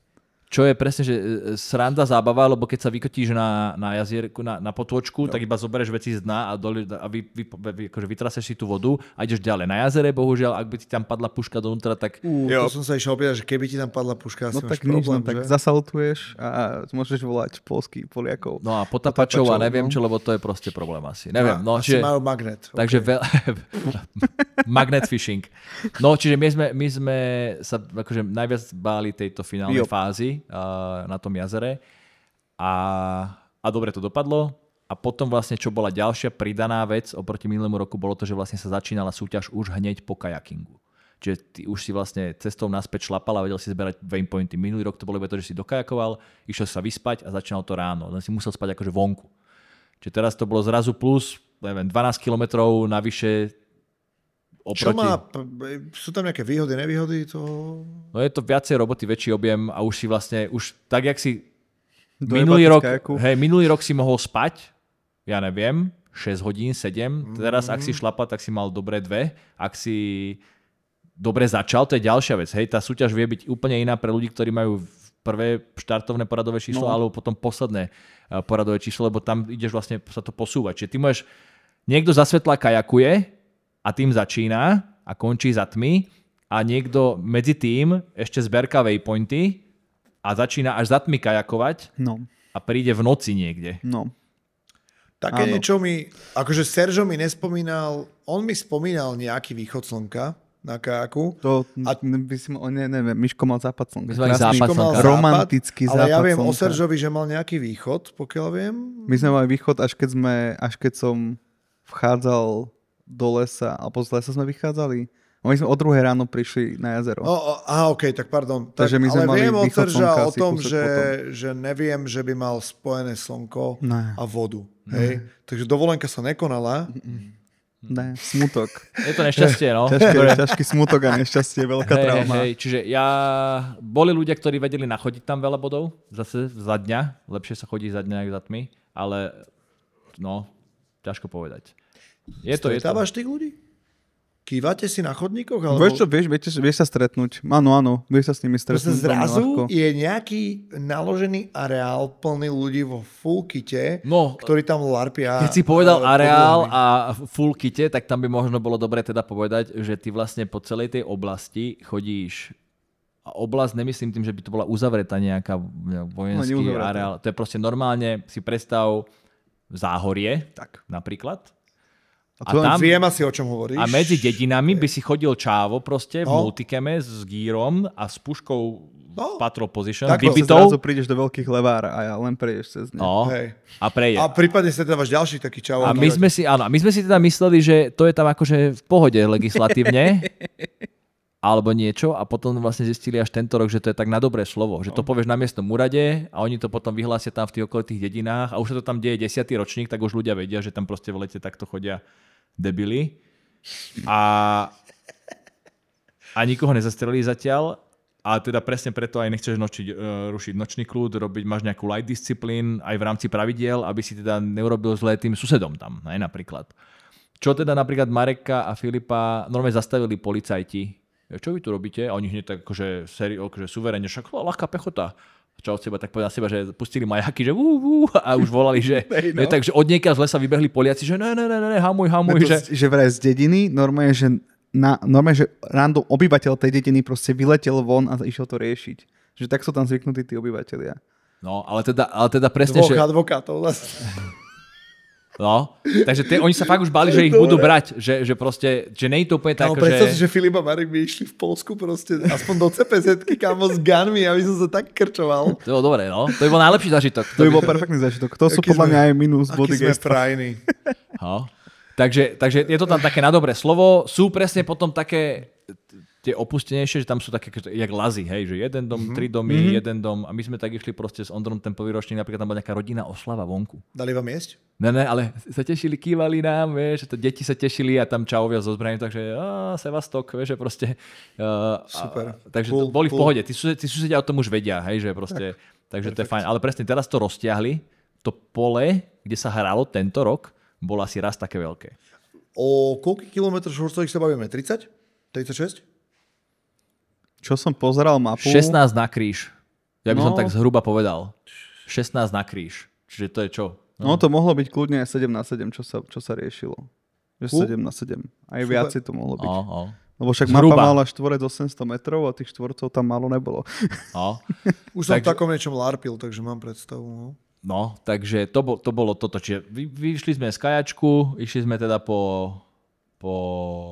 Čo je presne, že e, sranda zábava, lebo keď sa vykotíš na, na jazierku, na, na potôčku, no. tak iba zoberieš veci z dna a, doli, a vy, vy, vy, akože vytraseš si tú vodu a ideš ďalej. Na jazere, bohužiaľ, ak by ti tam padla puška dovnútra, tak... Uh, jo. To som sa išiel opýtať, že keby ti tam padla puška, no asi tak máš nič, problém, no, tak že? zasaltuješ a môžeš volať polských Poliakov. No a potapačov a neviem no. čo, lebo to je proste problém asi. Neviem, no, asi čiže, majú magnet. takže veľ... magnet fishing. No, čiže my sme, my sme sa akože najviac báli tejto finálnej Jo. fázy na tom jazere a, a dobre to dopadlo. A potom vlastne, čo bola ďalšia pridaná vec oproti minulému roku, bolo to, že vlastne sa začínala súťaž už hneď po kajakingu. Čiže ty už si vlastne cestou naspäť šlapal a vedel si zberať waypointy. Minulý rok to bolo iba to, že si dokajakoval, išiel sa vyspať a začínalo to ráno. Len si musel spať akože vonku. Čiže teraz to bolo zrazu plus, neviem, 12 kilometrov navyše oproti... Čo má, sú tam nejaké výhody, nevýhody? To... No je to viacej roboty, väčší objem a už si vlastne, už tak, jak si Dojebať minulý rok, kajaku. hej, minulý rok si mohol spať, ja neviem, 6 hodín, 7. Teraz, ak si šlapal, tak si mal dobré dve. Ak si dobre začal, to je ďalšia vec. Hej, tá súťaž vie byť úplne iná pre ľudí, ktorí majú prvé štartovné poradové číslo, No. alebo potom posledné eh, poradové číslo, lebo tam ideš vlastne sa to posúvať. Čiže ty môžeš, niekto za svetla kajakuje a tým začína a končí za tmy a niekto medzi tým ešte zberka waypointy a začína až za tmy kajakovať No, a príde v noci niekde. no. Také Áno. niečo mi, akože Seržo mi nespomínal, on mi spomínal nejaký východ slnka na kajaku. To A- by si mal, ne, neviem, Miško mal západ slnka. Krásny, západ Miško mal slnka. romantický ale ja západ viem o slnka. Seržovi, že mal nejaký východ, pokiaľ viem. My sme mali východ, až keď, sme, až keď som vchádzal do lesa, alebo z lesa sme vychádzali. My sme o druhé ráno prišli na jazero. O, o, aha, OK, tak pardon. Tak, Takže my sme ale mali viem od slnka o tom, že, potom. že neviem, že by mal spojené slnko Ne. a vodu. Hej? Takže dovolenka sa nekonala. Ne, smutok. Je to nešťastie, no. Ťažký, ťažký smutok a nešťastie, veľká hej, trauma. hej, čiže ja... Boli ľudia, ktorí vedeli nachodiť tam veľa bodov, zase za dňa, lepšie sa chodí za dňa, ako za tmy, ale no, ťažko povedať. Je to, je to. Stretávaš tých ľudí? Kývate si na chodníkoch? Alebo... Vieš čo, vieš, vieš, vieš sa stretnúť. Áno, áno, vieš sa s nimi stretnúť. zrazu ľahko. je nejaký naložený areál plný ľudí vo full kite, No, ktorí tam larpia. Keď si povedal e, areál a full kite, tak tam by možno bolo dobre teda povedať, že ty vlastne po celej tej oblasti chodíš a oblasť nemyslím tým, že by to bola uzavretá nejaká vojenský No, areál. To je proste normálne, si predstav záhorie Tak. napríklad. A A, tam, Viem asi, o čom hovoríš. a medzi dedinami by si chodil čávo proste v No. multikeme s gírom a s puškou No. patrol position, Tak Zrazu vybitou. prídeš do veľkých levár a ja len prejdeš cez ne. No, Hej. a preje. A prípadne sa dávaš ďalší taký čavo. A my sme si, áno, my sme si teda mysleli, že to je tam akože v pohode legislatívne, alebo niečo a potom vlastne zistili až tento rok, že to je tak na dobré slovo, že to povieš na miestnom úrade a oni to potom vyhlásia tam v tých okolitých dedinách a už sa to tam deje desiatý ročník, tak už ľudia vedia, že tam proste v lete takto chodia debili. A, a nikoho nezastrelili zatiaľ. A teda presne preto aj nechceš nočiť, uh, rušiť nočný kľud, robiť, máš nejakú light disciplín aj v rámci pravidiel, aby si teda neurobil zlé tým susedom tam, aj napríklad. Čo teda napríklad Mareka a Filipa normálne zastavili policajti. Čo vy tu robíte? A oni hneď tak akože, seri, akože suverene, však "Ó, ľahká pechota. Čo od seba, tak povedal seba, že pustili majaky, že vú, vú, a už volali, že no. no. takže od niekiaľ z lesa vybehli Poliaci, že ne, ne, ne, ne, hamuj, hamuj, to, že... že vraj z dediny, normálne, že, na, normálne, že random obyvateľ tej dediny proste vyletel von a išiel to riešiť. Že tak sú tam zvyknutí tí obyvateľia. No, ale teda, ale teda presne, Dvoch že... advokátov vlastne. No, takže tie, oni sa fakt už báli, že ich budú brať, že, že proste, že nie je to úplne tak, No, predstav si, že... že Filip a Marek by išli v Polsku proste aspoň do CPZ-ky, kámo, s gunmi, aby som sa tak krčoval. To bolo dobré, no. To by bol najlepší zažitok. To by bol perfektný zažitok. To sú podľa sme- mňa aj minus body sme prajní. No. Takže, takže je to tam také na dobré slovo. Sú presne potom také tie opustenejšie, že tam sú také, akože jak lazy, hej, že jeden dom, mm-hmm. tri domy, mm-hmm. jeden dom a my sme tak išli proste s Ondrom ten povýročný, napríklad tam bola nejaká rodinná oslava vonku. Dali vám jesť? Ne, ne, ale sa tešili, kývali nám, vieš, že to deti sa tešili a tam čaovia so zbraním, takže á, Sevastok, vieš, že proste... Uh, Super. A, takže Cool, to boli v cool. pohode, tí, sused, tí susedia o tom už vedia, hej, že proste... takže to je fajn, ale presne teraz to roztiahli, to pole, kde sa hralo tento rok, bolo asi raz také veľké. O koľkých kilometrov štvorcových sa bavíme? 30? 36? Čo som pozeral mapu, 16 na kríž. Ja by som No. tak zhruba povedal. 16 na kríž. Čiže to je čo? No to mohlo byť kľudne aj 7 na 7, čo sa, čo sa riešilo. Že Uh. 7 na 7. Aj Super. viacej to mohlo byť. No, no, Lebo však Zhruba. mapa mala štvorec 800 metrov a tých štvorcov tam málo nebolo. no. Už som v Takže- takom niečom larpil, takže mám predstavu. No. No, takže to, bol, to bolo toto. Čiže vy, vyšli sme z kajačku, išli sme teda po... po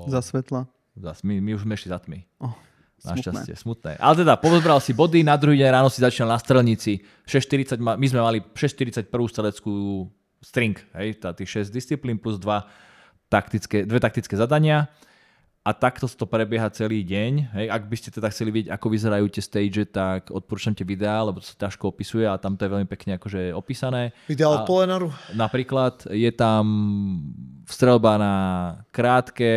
Za svetla. Zas, my, my už sme išli za tmy. Oh, Našťastie, smutné. Ale teda, pozbral si body, na druhý deň ráno si začal na strelnici. 6.40, ma- my sme mali 6.41 streleckú string, hej, tá, tých 6 disciplín plus 2 taktické, dve taktické zadania. A takto to prebieha celý deň. Hej. Ak by ste teda chceli vidieť, ako vyzerajú tie stage, tak odporúčam tie videá, lebo to sa ťažko opisuje a tam to je veľmi pekne akože opísané. Ideál A- od Polenaru? Napríklad je tam strelba na krátke,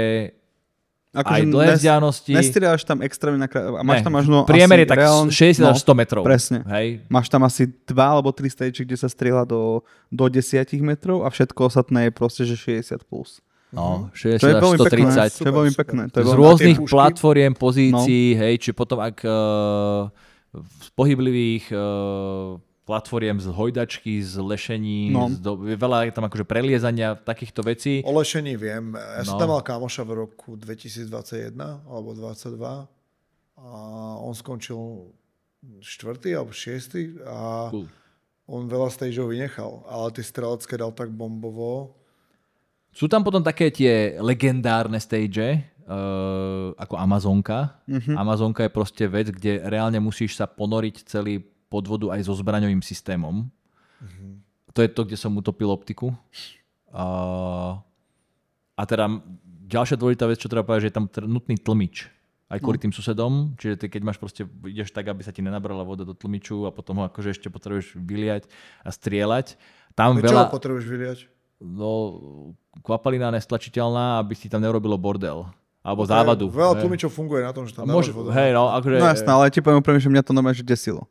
aj dlhé vzdialenosti. Nestrieľaš tam extrémne na krá... a máš Ne, tam možno Priemer je tak reálne- 60 až 100 metrov. Presne. Hej. Máš tam asi dva alebo tri stage, kde sa strieľa do, do 10 metrov a všetko ostatné je proste, že 60 plus. No, To je 60 až veľmi pekné. 130. To je veľmi pekné. To je Z rôznych platformiem, pozícií, hej, či potom ak uh, z pohyblivých uh, platformiem z hojdačky, z lešení, No. z do, veľa je tam akože preliezania takých vecí. O lešení viem. Ja som No. tam mal kamoša v roku 2021 alebo 2022 a on skončil štvrtý alebo šiestý a Cool. on veľa stageov vynechal, ale tie strelecké dal tak bombovo. Sú tam potom také tie legendárne stage, uh, ako Amazonka. Mhm. Amazonka je proste vec, kde reálne musíš sa ponoriť celý pod vodu aj so zbraňovým systémom. To je to, kde som utopil optiku. Uh, a teda ďalšia dôležitá vec, čo treba povedať, že je tam nutný tlmič. Aj kvôli tým susedom, čiže ty keď máš proste, ideš tak, aby sa ti nenabrala voda do tlmiču a potom ho akože ešte potrebuješ vyliať a strieľať. Tam Čo veľa, potrebuješ vyliať? no, kvapalina nestlačiteľná, aby si tam neurobilo bordel. Alebo Ok, závadu. Veľa tlmičov funguje na tom, že tam Môže, vodu. hej, no, akože, No jasné, ale ti poviem úprimne, že mňa to normálne že desilo.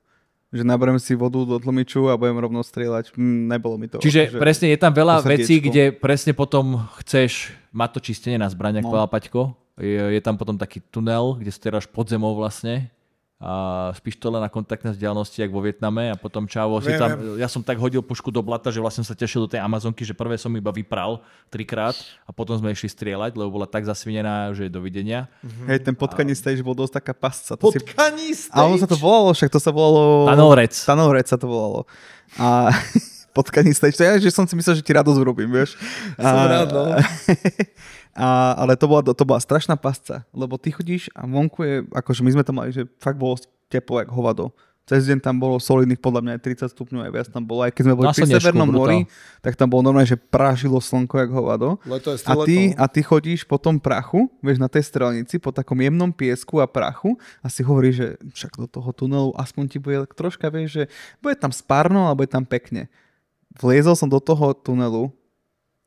Že naberiem si vodu do tlmiču a budem rovno strieľať. Mm, nebolo mi to. Čiže že... presne je tam veľa vecí, kde presne potom chceš mať to čistenie na zbraň, ako No. Paťko. Je, je tam potom taký tunel, kde strieľaš pod zemou vlastne a z pištole na kontaktné vzdialenosti, jak vo Vietname a potom čavo si tam, ja som tak hodil pušku do blata, že vlastne sa tešil do tej Amazonky, že prvé som iba vypral trikrát a potom sme išli strieľať, lebo bola tak zasvinená, že dovidenia. Hej, ten potkaní stage bol dosť taká pasca. To si... Potkaní stage. A ono sa to volalo, však to sa volalo... Tanorec. Tanorec sa to volalo. A potkaní stage, to ja, že som si myslel, že ti radosť urobím, vieš. Som rád, no. A, ale to bola, to bola strašná pasca, lebo ty chodíš a vonku je, akože my sme tam mali, že fakt bolo teplo, jak hovado. Cez deň tam bolo solidných podľa mňa aj 30 stupňov, aj viac tam bolo. Aj keď sme boli Na pri slnečku, Severnom brutál. mori, tak tam bolo normálne, že pražilo slnko, jak hovado. Leto je A ty, a ty chodíš po tom prachu, vieš, na tej strelnici, po takom jemnom piesku a prachu a si hovoríš, že však do toho tunelu aspoň ti bude troška, vieš, že bude tam spárno, alebo je tam pekne. Vliezol som do toho tunelu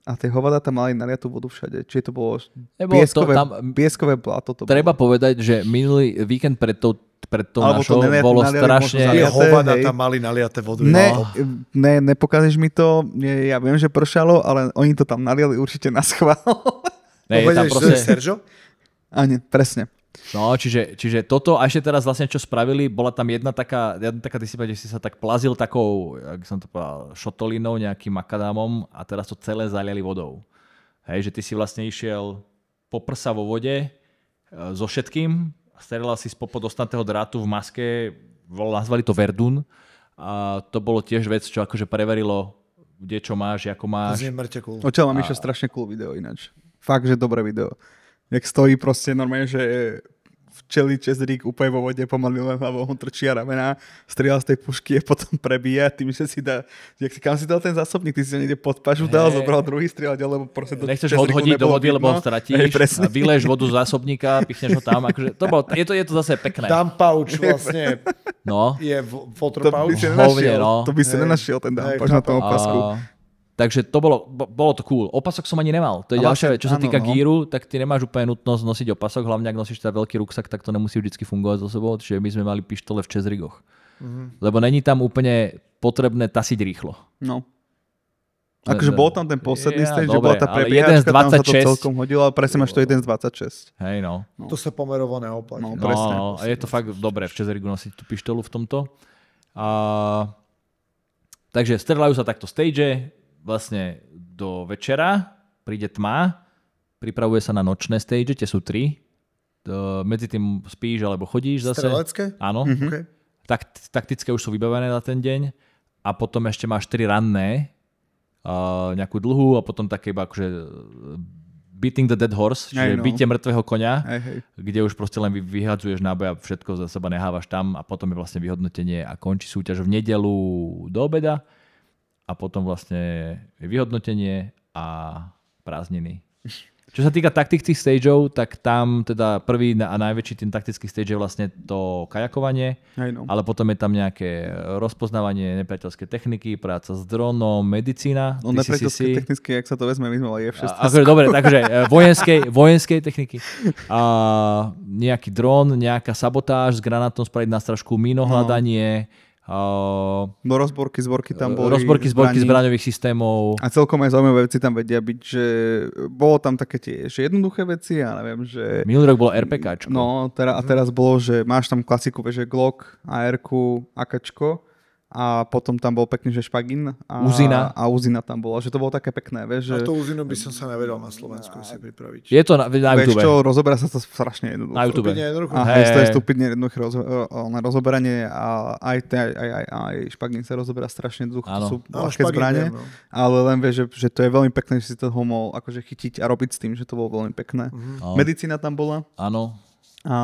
a tie hovada tam mali naliatú vodu všade. Čiže to bolo Nebolo to pieskové, tam- pieskové blato. To Treba bolo. povedať, že minulý víkend pred tou, pred tou Alebo to našou naliat- bolo strašne... Tie hovada hej. tam mali naliate vodu. Ne, No. ne, nepokazíš mi to, nie, ja viem, že pršalo, ale oni to tam naliali určite na schvál. Ne, je tam to proste... Sergio? A nie, presne. No, čiže, čiže toto, a ešte teraz vlastne čo spravili, bola tam jedna taká, jedna taká disciplína, kde si sa tak plazil takou, jak som to povedal, šotolinou, nejakým makadámom a teraz to celé zaliali vodou. Hej, že ty si vlastne išiel po prsa vo vode e, so všetkým, strelal si spod dostanatého drátu v maske, vol- nazvali to Verdun a to bolo tiež vec, čo akože preverilo, kde čo máš, ako máš. znie mŕte cool. Odtiaľ mám ešte strašne cool video ináč. Fakt, že dobré video. Jak stojí proste normálne, že včeli Čezrík úplne vo vode, pomaly len hlavou ho trčí a ramená, strieľa z tej pušky a potom prebíja tým, že si dá, jak si, kam si dal ten zásobník, ty si ho niekde pod pažu dal, Hej. zobral druhý strieľ, lebo proste do Nechceš ho odhodiť do vody, lebo ho stratíš. Presne. a vyleješ vodu z zásobníka, pichneš ho tam. Akože, to bolo, je, to, je to zase pekné. Dump pouch vlastne No. je v- To photo by pouch. si nenašiel, no. to by si Hej. nenašiel ten Hej, dámpaž na tom opasku. A, takže to bolo, bo- bolo to cool. Opasok som ani nemal. To je ďalšia vec. Čo sa áno, týka no. gíru, tak ty nemáš úplne nutnosť nosiť opasok, hlavne ak nosíš teda veľký ruksak, tak to nemusí vždy fungovať so sebou. Čiže my sme mali pištole v čezrigoch. Mhm. Lebo není tam úplne potrebné tasiť rýchlo. No. Akože bol tam ten posledný Ja, stage, že bola tá prebiehačka, tam sa to 26. celkom hodilo, ale presne máš to jeden z 26. Hej no. To sa pomerovo neoplatí. No, No, presne. no, a je to fakt dobré v Čezerigu nosiť tú pištolu v tomto. A, takže strelajú sa takto stage, vlastne do večera, príde tma, pripravuje sa na nočné stage, tie sú tri. To, medzi tým spíš alebo chodíš zase. Strelecké? Áno. Mm-hmm. Okay. Tak, taktické už sú vybavené na ten deň. A potom ešte máš tri ranné, uh, nejakú dlhú a potom také iba akože beating the dead horse, čiže no. bytie mŕtvého konia, Hej, hej. kde už proste len vy- vyhadzuješ náboj a všetko za seba nehávaš tam a potom je vlastne vyhodnotenie a končí súťaž v nedelu do obeda a potom vlastne je vyhodnotenie a prázdniny. Čo sa týka taktických stageov, tak tam teda prvý a najväčší ten taktický stage je vlastne to kajakovanie, no. ale potom je tam nejaké rozpoznávanie nepriateľskej techniky, práca s dronom, medicína. No nepriateľské technicky, jak sa to vezme, my sme mali F-16. A- Akože, dobre, takže e, vojenskej, vojenskej techniky. A nejaký dron, nejaká sabotáž s granátom spraviť na stražku, minohľadanie, a, Do rozborky, zborky tam boli. rozborky, zborky zbraní. zbraňových systémov. A celkom aj zaujímavé veci tam vedia byť, že bolo tam také tie že jednoduché veci, ja neviem, že... Minulý rok bolo RPKčko. No, a teraz bolo, že máš tam klasiku, že Glock, AR-ku, AKčko a potom tam bol pekný, že špagín a, Uzina. a Uzina tam bola, že to bolo také pekné, vieš, že... A to uzinu by som sa nevedel na Slovensku si pripraviť. Je to na, na Vieš YouTube. čo, rozoberá sa to strašne jednoducho. Na YouTube. Stupidne jednoducho. A Hej, hej, to je stupidne jednoduché rozo- na rozoberanie a aj, aj, aj, aj, aj špagín sa rozoberá strašne jednoducho, to sú Áno, ľahké zbranie, viem, no. ale len vieš, že, že to je veľmi pekné, že si to mohol akože chytiť a robiť s tým, že to bolo veľmi pekné. No, Medicína tam bola Áno. a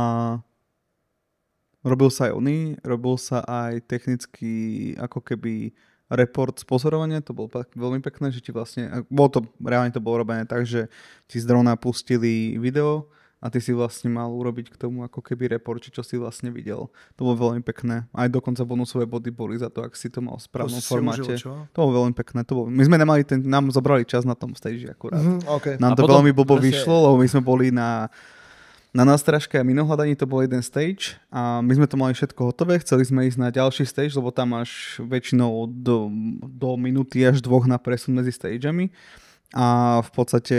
robil sa aj oný, robil sa aj technický ako keby report z pozorovania, to bolo veľmi pekné, že ti vlastne, bolo to, reálne to bolo robené tak, že ti z drona pustili video a ty si vlastne mal urobiť k tomu ako keby report, či čo si vlastne videl. To bolo veľmi pekné. Aj dokonca bonusové body boli za to, ak si to mal v správnom formáte. užil? To bolo veľmi pekné. To bolo, my sme nemali ten, nám zobrali čas na tom stage akurát. Mhm, okay. Nám A to potom veľmi blbo proste- vyšlo, lebo my sme boli na, na nástražke a minohľadaní, to bol jeden stage a my sme to mali všetko hotové, chceli sme ísť na ďalší stage, lebo tam máš väčšinou do, do minúty až dvoch na presun medzi stageami. A v podstate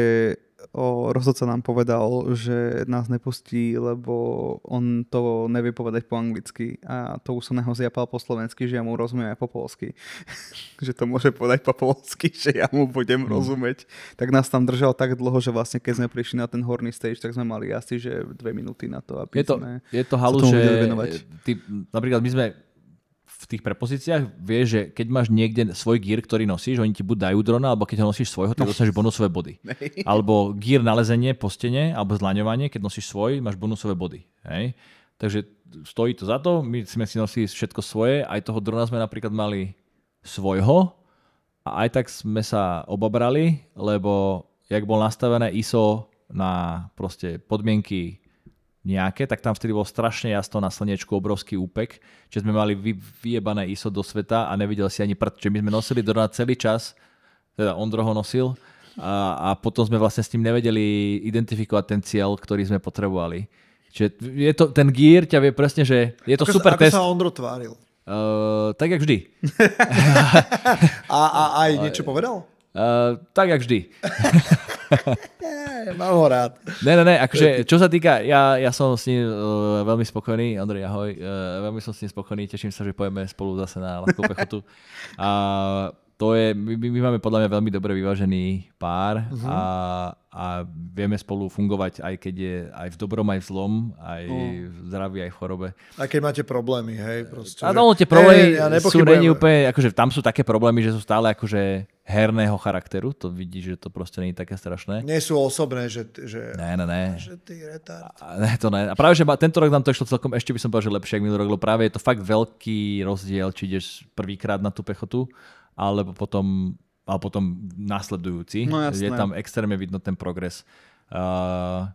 o, rozhodca nám povedal, že nás nepustí, lebo on to nevie povedať po anglicky a to už som neho zjapal po slovensky, že ja mu rozumiem aj po polsky. že to môže povedať po polsky, že ja mu budem rozumieť. Tak nás tam držal tak dlho, že vlastne keď sme prišli na ten horný stage, tak sme mali asi že dve minúty na to, aby Je to, sme... je to halu, že ty, napríklad my sme tých prepozíciách vieš, že keď máš niekde svoj gear, ktorý nosíš, oni ti buď dajú drona, alebo keď ho nosíš svojho, tak dostaneš bonusové body. Alebo gear na lezenie po stene, alebo zlaňovanie, keď nosíš svoj, máš bonusové body. Hej? Takže stojí to za to, my sme si nosili všetko svoje, aj toho drona sme napríklad mali svojho a aj tak sme sa obabrali, lebo jak bol nastavené ISO na proste podmienky nejaké, tak tam vtedy bolo strašne jasno na slnečku, obrovský úpek, že sme mali vy, vyjebané ISO do sveta a nevidel si ani prd, že my sme nosili drona celý čas, teda Ondro ho nosil a, a potom sme vlastne s tým nevedeli identifikovať ten cieľ, ktorý sme potrebovali. Čiže je to, ten gear ťa vie presne, že je to Ako, super sa, ako test. sa Ondro tváril? Uh, tak jak vždy. A, a aj niečo povedal? Uh, tak jak vždy. Mám ho rád. Ne, ne, ne, akože, čo sa týka, ja, ja som s ním uh, veľmi spokojný, Ondrej, ahoj, uh, veľmi som s ním spokojný, teším sa, že pojeme spolu zase na ľahkú pechotu. A to je, my, my máme podľa mňa veľmi dobre vyvážený pár Mhm. a, a vieme spolu fungovať, aj keď je aj v dobrom, aj v zlom, aj No. v zdraví, aj v chorobe. A keď máte problémy, hej, proste. A že- no, tie problémy Nie, ja sú není úplne, akože tam sú také problémy, že sú stále akože herného charakteru, to vidíš, že to proste nie je také strašné. Nie sú osobné, že, že, Ne, ne, ne. že ty retard. A ne, to ne. A práve, že tento rok nám to išlo celkom, ešte by som povedal, že lepšie, ako minulý rok, lebo práve je to fakt veľký rozdiel, či ideš prvýkrát na tú pechotu, alebo potom, alebo potom následujúci. No, jasné. je tam extrémne vidno ten progres. Uh,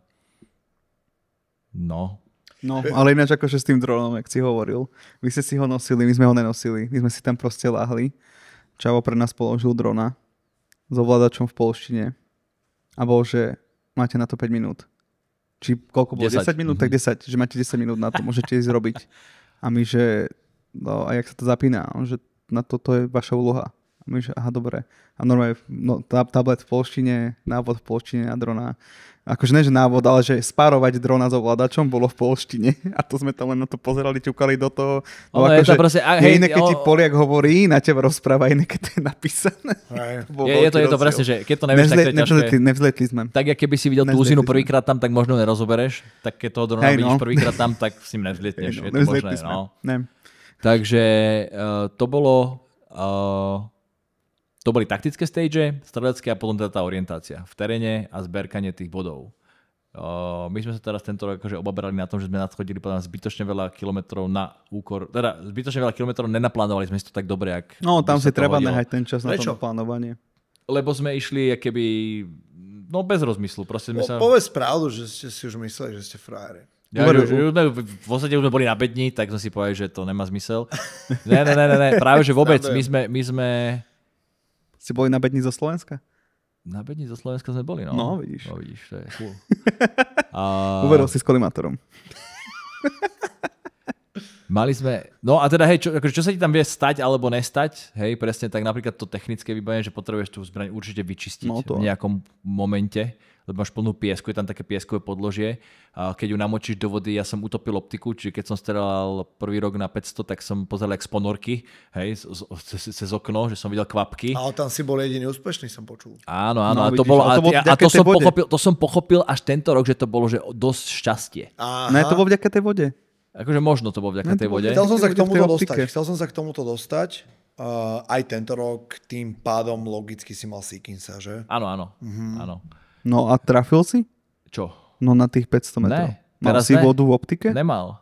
no, No, ale ináč akože s tým dronom, jak si hovoril. Vy ste si ho nosili, my sme ho nenosili. My sme si tam proste láhli. Čavo pre nás položil drona s ovládačom v polštine. A bol, že máte na to 5 minút. Či koľko bolo? 10, 10. minút? Tak 10. Že máte 10 minút na to, môžete ísť robiť. A my, že no a jak sa to zapína? On, že na to, to je vaša úloha. My, že, aha, dobre. A normálne no, tab- tablet v polštine, návod v polštine na drona. Akože ne, že návod, ale že spárovať drona s ovládačom bolo v polštine. A to sme tam len na to pozerali, ťukali do toho. Ono je to proste- a hej, iné, keď o- ti Poliak hovorí, na teba rozpráva, iné, keď to je napísané. Bol Je, je to, je to presne, že keď to nevieš, tak to je Nevzle- nevzletli, ťažké. nevzletli sme. Tak, jak keby si videl tú uzinu sme. prvýkrát tam, tak možno nerozobereš. Tak keď toho drona vidíš no. prvýkrát tam, tak s ním nevzlietneš. Hej, no, je to nevzletli možné, sme. no. Ne. Takže uh, to bolo... Uh, to boli taktické stage, strelecké a potom teda tá orientácia v teréne a zberkanie tých bodov. Uh, my sme sa teraz tento rok akože obaberali na tom, že sme nadchodili podľa zbytočne veľa kilometrov na úkor, teda zbytočne veľa kilometrov nenaplánovali sme si to tak dobre, jak No, tam si treba hodilo. nehať ten čas na Prečo? to plánovanie. Lebo sme išli keby, no bez rozmyslu, proste sme Po, sa... povedz pravdu, že ste si už mysleli, že ste frajeri. Ja, že už sme, v podstate už sme boli na 5 dní, tak sme si povedali, že to nemá zmysel. Ne, ne, ne, ne, ne. práve že vôbec, my sme, my sme Si boli na bedni zo Slovenska? na 5 dní zo Slovenska sme boli, no. No, vidíš. No, vidíš, to je cool. A Uveril si s kolimátorom. mali sme, no a teda hej, čo, akože, čo sa ti tam vie stať alebo nestať, hej, presne tak napríklad to technické vybavenie, že potrebuješ tú zbraň určite vyčistiť No to. v nejakom momente, lebo máš plnú piesku, je tam také pieskové podložie. A keď ju namočíš do vody, ja som utopil optiku, čiže keď som strelal prvý rok na 500, tak som pozeral jak z ponorky, hej, z- z- cez, cez okno, že som videl kvapky. Ale tam si bol jediný úspešný, som počul. Áno, áno, No, a to vidíš, bolo, a, to a, to, som vode. pochopil, to som pochopil až tento rok, že to bolo že dosť šťastie. Aha. Ne, to bolo vďaka tej vode. Akože možno to bolo vďaka No, tej vode. Chcel som sa k tomuto dostať. Chcel som sa k tomuto dostať. Uh, aj tento rok tým pádom logicky si mal Seekinsa, že? Áno, áno, Mhm. áno. No a trafil si? Čo? No na tých 500 metrov. Ne, Mal teraz si ne. vodu v optike? Nemal.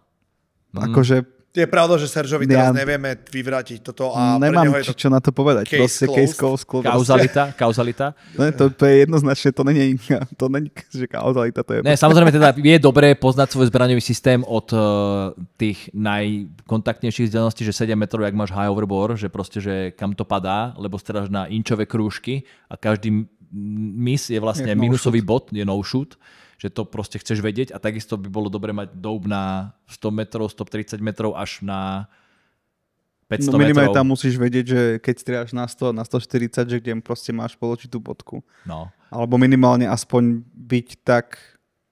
Akože Je pravda, že Seržovi Ja- teraz nevieme vyvrátiť toto a pre nemám neho je to... čo na to povedať. case Proste case closed. closed. Kauzalita, kauzalita. Ne, to, to je jednoznačne, to není, to není že kauzalita, to je... Ne, samozrejme teda je dobré poznať svoj zbraňový systém od uh, tých najkontaktnejších vzdialeností, že 7 metrov, jak máš high overbore, že proste, že kam to padá, lebo stráš na inčové krúžky a každý miss je vlastne Je no minusový bod, je no shoot, že to proste chceš vedieť a takisto by bolo dobre mať doub na 100 metrov, 130 metrov až na 500 No minimálne metrov. tam musíš vedieť, že keď striaš na 100, na 140, že kde proste máš poločiť tú bodku. No. Alebo minimálne aspoň byť tak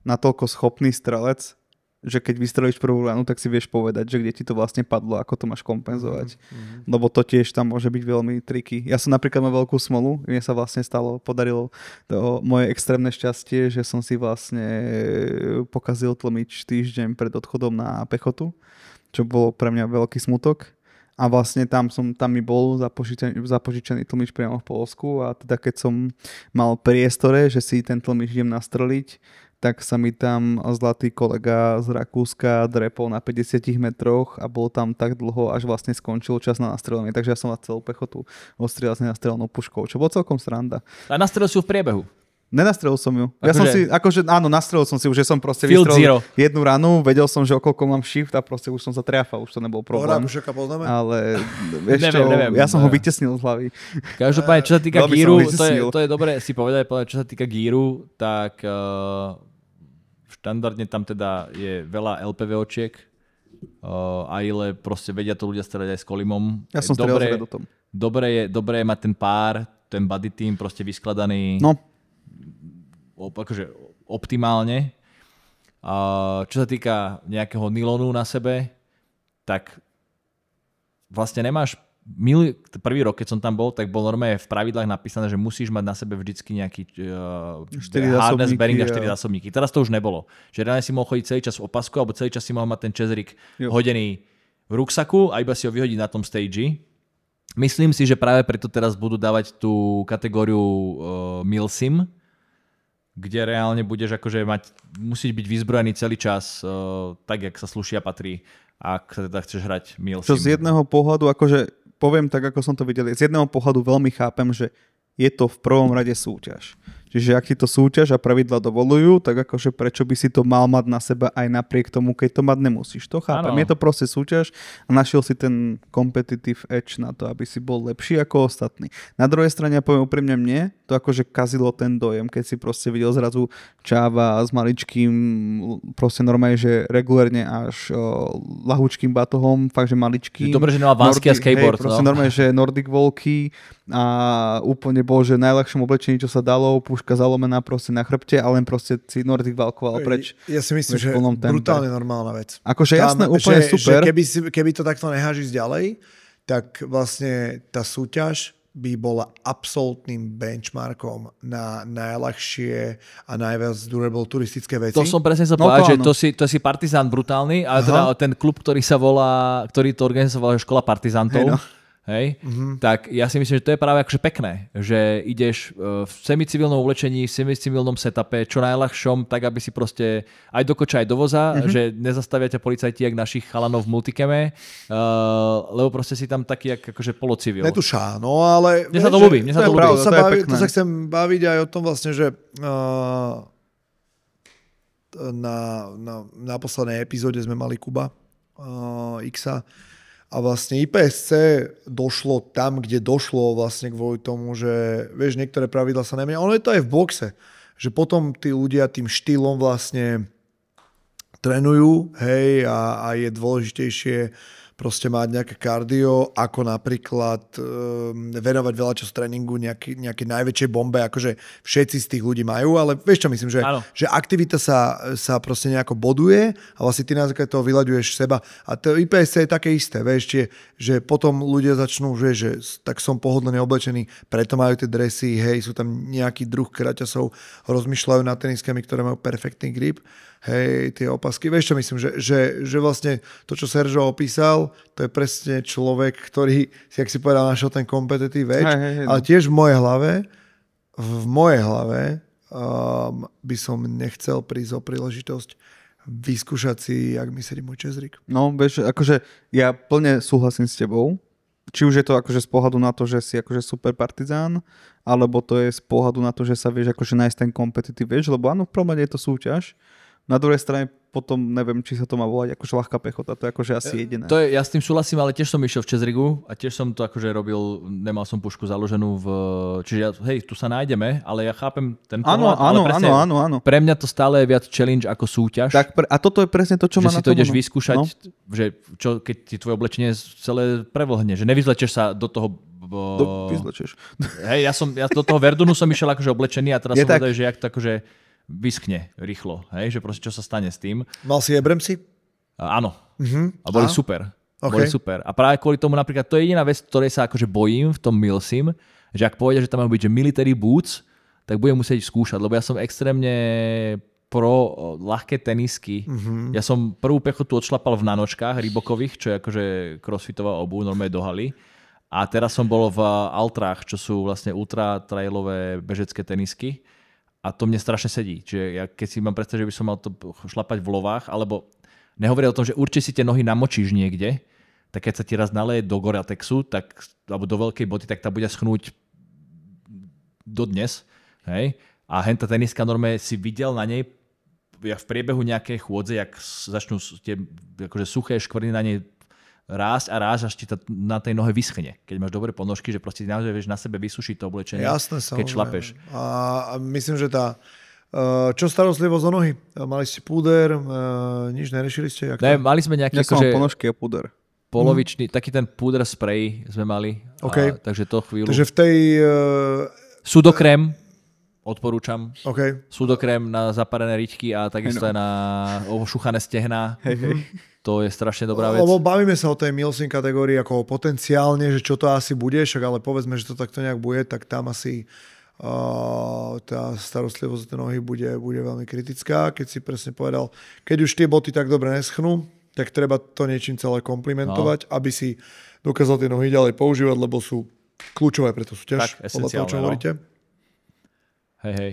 natoľko schopný strelec, že keď vystrelíš prvú ranu, tak si vieš povedať, že kde ti to vlastne padlo, ako to máš kompenzovať. Mm-hmm. Lebo to tiež tam môže byť veľmi triky. Ja som napríklad mal veľkú smolu, mne sa vlastne stalo, podarilo to moje extrémne šťastie, že som si vlastne pokazil tlmič týždeň pred odchodom na pechotu, čo bolo pre mňa veľký smutok. A vlastne tam, som, tam mi bol zapožičený, zapožičený tlmič priamo v Polsku a teda keď som mal priestore, že si ten tlmič idem nastreliť, tak sa mi tam zlatý kolega z Rakúska drepol na 50 metroch a bol tam tak dlho, až vlastne skončil čas na nastrelenie. Takže ja som vás celú pechotu ostrieľal s nenastrelnou puškou, čo bolo celkom sranda. A nastrelil si ju v priebehu. Nenastrelil som ju. Ja som Akože- si, akože áno, nastrelil som si už, že som proste Field vystrelil zero. jednu ranu, vedel som, že okolko mám shift a proste už som sa triafal, už to nebol problém. Bušeka poznáme? Ale vieš Neviem, čo, neviem. ja som ho Neviem. vytesnil z hlavy. Každopádne, čo sa týka gíru, ho to je, to je dobré si povedať, povedať, čo sa týka gíru, tak uh, štandardne tam teda je veľa LPV očiek, uh, a ile proste vedia to ľudia strieľať aj s kolimom. Ja som strieľal s dobré, redotom. dobré, je, dobré je mať ten pár, ten body team proste vyskladaný No, op, akože optimálne. A čo sa týka nejakého nylonu na sebe, tak vlastne nemáš Mil, prvý rok, keď som tam bol, tak bol normálne v pravidlách napísané, že musíš mať na sebe vždycky nejaký uh, Štyri hardness bearing a a- 4 zásobníky. Teraz to už nebolo. Že reálne si mohol chodiť celý čas v opasku, alebo celý čas si mohol mať ten čezrik Jo. hodený v ruksaku a iba si ho vyhodiť na tom stage. Myslím si, že práve preto teraz budú dávať tú kategóriu uh, Milsim, kde reálne budeš akože mať, musíš byť vyzbrojený celý čas, uh, tak, jak sa slušia patrí, ak sa teda chceš hrať Milsim. čo z jedného pohľadu, akože poviem tak, ako som to videl, z jedného pohľadu veľmi chápem, že je to v prvom rade súťaž. Čiže ak ti to súťaž a pravidla dovolujú, tak akože prečo by si to mal mať na seba aj napriek tomu, keď to mať nemusíš. To chápem. Áno. Je to proste súťaž a našiel si ten competitive edge na to, aby si bol lepší ako ostatní. Na druhej strane, ja poviem úprimne mne, to akože kazilo ten dojem, keď si proste videl zrazu Čáva s maličkým, proste normálne, že regulérne až o, lahúčkým batohom, fakt, že maličký. Dobre, že nemá vansky a skateboard, Hej, proste no. normálne, že Nordic Volky a úplne bol, že najľahšom oblečení, čo sa dalo, puška zalomená proste na chrbte a len proste si Nordic valkoval preč. Ja si myslím, že brutálne normálna vec. Akože jasné, úplne že, super. Že keby, si, keby to takto ísť ďalej, tak vlastne tá súťaž by bola absolútnym benchmarkom na najľahšie a najviac durable turistické veci. To som presne sa No povedať, to že to si, to si partizán brutálny, ale teda ten klub, ktorý sa volá, ktorý to organizoval, škola partizantov, Hej, no. Hej, tak ja si myslím, že to je práve akože pekné, že ideš e, v semicivilnom oblečení, v semicivilnom setupe, čo najľahšom, tak aby si proste aj do koča, aj do voza, že nezastavia ťa policajti jak našich chalanov v multikeme, uh, lebo proste si tam taký jak, akože polocivil. Netušá, no ale... Mne sa to ľúbi, mne sa to ľúbi. pravda, To sa pekné. to sa chcem baviť aj o tom vlastne, že uh, na, na, na poslednej epizóde sme mali Kuba uh, Xa a vlastne IPSC došlo tam, kde došlo vlastne kvôli tomu, že vieš, niektoré pravidla sa nemenia. Ono je to aj v boxe, že potom tí ľudia tým štýlom vlastne trénujú, hej, a, a je dôležitejšie proste mať nejaké kardio, ako napríklad um, venovať veľa času tréningu nejaký, nejaké najväčšej bombe, akože všetci z tých ľudí majú, ale vieš čo myslím, že, Áno. že aktivita sa, sa proste nejako boduje a vlastne ty na základe toho vyľaďuješ seba a to IPSC je také isté, vieš, že, že potom ľudia začnú, že, že tak som pohodlne oblečený, preto majú tie dresy, hej, sú tam nejaký druh kraťasov, rozmýšľajú nad teniskami, ktoré majú perfektný grip, hej, tie opasky. Vieš čo myslím, že, že, že vlastne to, čo Seržo opísal, to je presne človek, ktorý, jak si povedal, našiel ten competitive edge, Hej, hej, hej, ale tiež v mojej hlave, v mojej hlave um, by som nechcel prísť o príležitosť vyskúšať si, jak mi sedí môj čezrik. No, vieš, akože ja plne súhlasím s tebou. Či už je to akože z pohľadu na to, že si akože super partizán, alebo to je z pohľadu na to, že sa vieš akože nájsť ten competitive edge, lebo áno, v prvom je to súťaž. Na druhej strane potom neviem, či sa to má volať akože ľahká pechota, to je akože asi jediné. To je, ja s tým súhlasím, ale tiež som išiel v Čezrigu a tiež som to akože robil, nemal som pušku založenú v... Čiže ja, hej, tu sa nájdeme, ale ja chápem ten Áno, pohľad, ale áno, presne, áno, áno, áno. Pre mňa to stále je viac challenge ako súťaž. Tak pre, a toto je presne to, čo že má si na to ideš no. vyskúšať, No. že čo, keď ti tvoje oblečenie celé prevlhne, že nevyzlečeš sa do toho... bo- Do, vyzlečeš. Hej, ja, som, ja do toho Verdunu som išiel akože oblečený a teraz Je som tak. vedel, že jak to akože vyskne rýchlo, hej, že proste čo sa stane s tým. Mal si Ebremsi? A, áno. Mhm. A boli A? super. OK. Boli super. A práve kvôli tomu napríklad, to je jediná vec, ktorej sa akože bojím v tom Milsim, že ak povedia, že tam majú byť že military boots, tak budem musieť skúšať, lebo ja som extrémne pro ľahké tenisky. Mm-hmm. Ja som prvú pechotu odšlapal v nanočkách Reebokových, čo je akože crossfitová obu, normálne do haly. A teraz som bol v Altrách, čo sú vlastne ultra trailové bežecké tenisky. A to mne strašne sedí. Čiže ja keď si mám predstaviť, že by som mal to šlapať v lovách, alebo nehovoria o tom, že určite si tie nohy namočíš niekde, tak keď sa ti raz naleje do Goratexu, tak, alebo do veľkej boty, tak tá bude schnúť dodnes. Hej? A henta teniska norme si videl na nej jak v priebehu nejakej chôdze, jak začnú tie akože suché škvrny na nej rásť a rásť, až ti to na tej nohe vyschne. Keď máš dobré ponožky, že proste naozaj vieš na sebe vysušiť to oblečenie, Jasné, keď šlapeš. A, myslím, že tá... Uh, čo starostlivosť o nohy? Mali ste púder, uh, nič neriešili ste? Jak Ne, mali sme Ja som akože ponožky a puder. polovičný, taký ten púder spray sme mali. OK. A, takže to chvíľu. Takže v tej... Uh, Sudokrém, odporúčam. OK. Sudokrém na zaparené riťky a takisto aj na ošuchané stehná. To je strašne dobrá vec. Lebo bavíme sa o tej Milsim kategórii ako potenciálne, že čo to asi bude, však ale povedzme, že to takto nejak bude, tak tam asi uh, tá starostlivosť tie nohy bude, bude veľmi kritická. Keď si presne povedal, keď už tie boty tak dobre neschnú, tak treba to niečím celé komplimentovať, no. aby si dokázal tie nohy ďalej používať, lebo sú kľúčové pre tú súťaž. Tak, podľa toho, čo no. hovoríte. Hej, hej.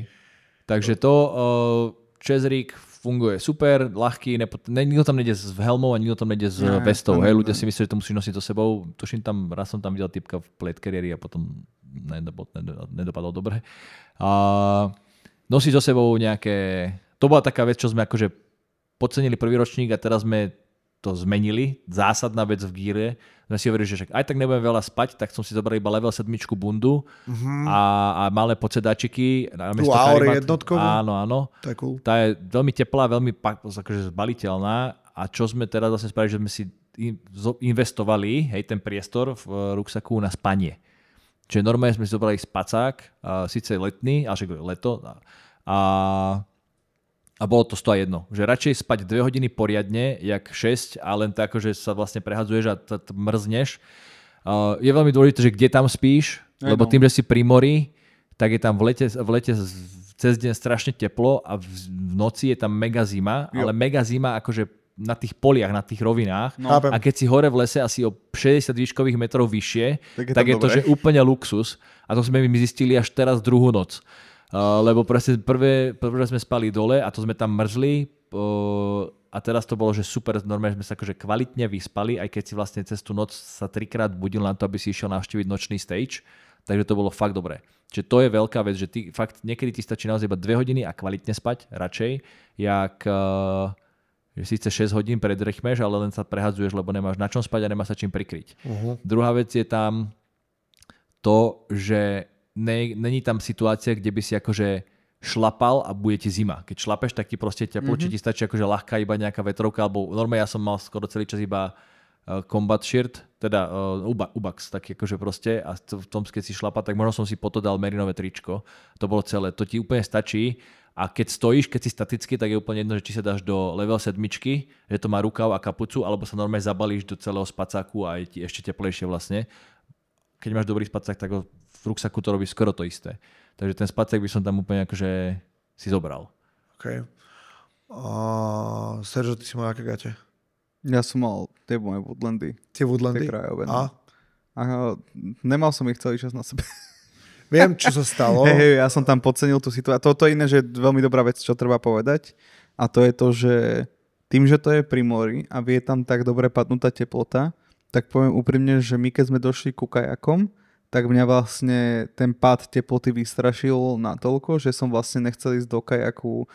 Takže to, uh, Čezrík funguje super, ľahký, nepo, ne, nikto tam nejde s helmou a nikto tam nejde s Ne, vestou. to Hej, ne, ľudia ne. si myslí, že to musíš nosiť so sebou. Tuším tam, raz som tam videl typka v plate kariéry a potom nedopadol, nedopadol dobre. A nosí so sebou nejaké... To bola taká vec, čo sme akože podcenili prvý ročník a teraz sme to zmenili. Zásadná vec v gíre. Sme si hovorili, že však aj tak nebudem veľa spať, tak som si zobral iba level 7 bundu Mhm. a, a malé podsedačiky. Tú Auri jednotkovú? Áno, áno. Cool. Tá je veľmi teplá, veľmi akože zbaliteľná a čo sme teraz vlastne spravili, že sme si investovali hej, ten priestor v eh, ruksaku na spanie. Čiže normálne sme si zobrali spacák, síce letný, však leto, a, a, bolo to 101. Že radšej spať 2 hodiny poriadne, jak 6 a len tak, že sa vlastne prehadzuješ a t- t- mrzneš. Uh, je veľmi dôležité, že kde tam spíš, Aj lebo no. tým, že si pri mori, tak je tam v lete, v lete cez deň strašne teplo a v, v noci je tam mega zima, Jo. ale mega zima akože na tých poliach, na tých rovinách. No. A keď si hore v lese asi o 60 výškových metrov vyššie, Tak tak je je, to že úplne luxus. A to sme my zistili až teraz druhú noc. Uh, lebo presne prvé, prvé sme spali dole a to sme tam mrzli uh, a teraz to bolo, že super, normálne sme sa akože kvalitne vyspali, aj keď si vlastne cez tú noc sa trikrát budil na to, aby si išiel navštíviť nočný stage. Takže to bolo fakt dobré. Čiže to je veľká vec, že ty, fakt niekedy ti stačí naozaj iba 2 hodiny a kvalitne spať, radšej, jak uh, že síce 6 hodín predrechmeš, ale len sa prehadzuješ, lebo nemáš na čom spať a nemáš sa čím prikryť. Uh-huh. Druhá vec je tam to, že ne, není tam situácia, kde by si akože šlapal a bude ti zima. Keď šlapeš, tak ti proste teplo, mm-hmm. ti stačí akože ľahká iba nejaká vetrovka, alebo normálne ja som mal skoro celý čas iba uh, combat shirt, teda uh, uba, ubax, tak akože proste a v tom, keď si šlapa, tak možno som si potom dal merinové tričko. To bolo celé. To ti úplne stačí a keď stojíš, keď si staticky, tak je úplne jedno, že či sa dáš do level sedmičky, že to má rukav a kapucu, alebo sa normálne zabalíš do celého spacáku a je ti ešte teplejšie vlastne. Keď máš dobrý spacák, tak ho v ruksaku to robí skoro to isté. Takže ten spacák by som tam úplne akože si zobral. OK. A Sergio, ty si mal aké gate? Ja som mal tie moje Woodlandy, Tie Woodlandy? tie krajové. A? no. A nemal som ich celý čas na sebe. Viem, čo sa stalo. Hej, hej, ja som tam podcenil tú situáciu. Toto je iné, že je veľmi dobrá vec, čo treba povedať. A to je to, že tým, že to je pri mori a vie tam tak dobre padnúť tá teplota, tak poviem úprimne, že my keď sme došli ku kajakom, tak mňa vlastne ten pád teploty vystrašil natoľko, že som vlastne nechcel ísť do kajaku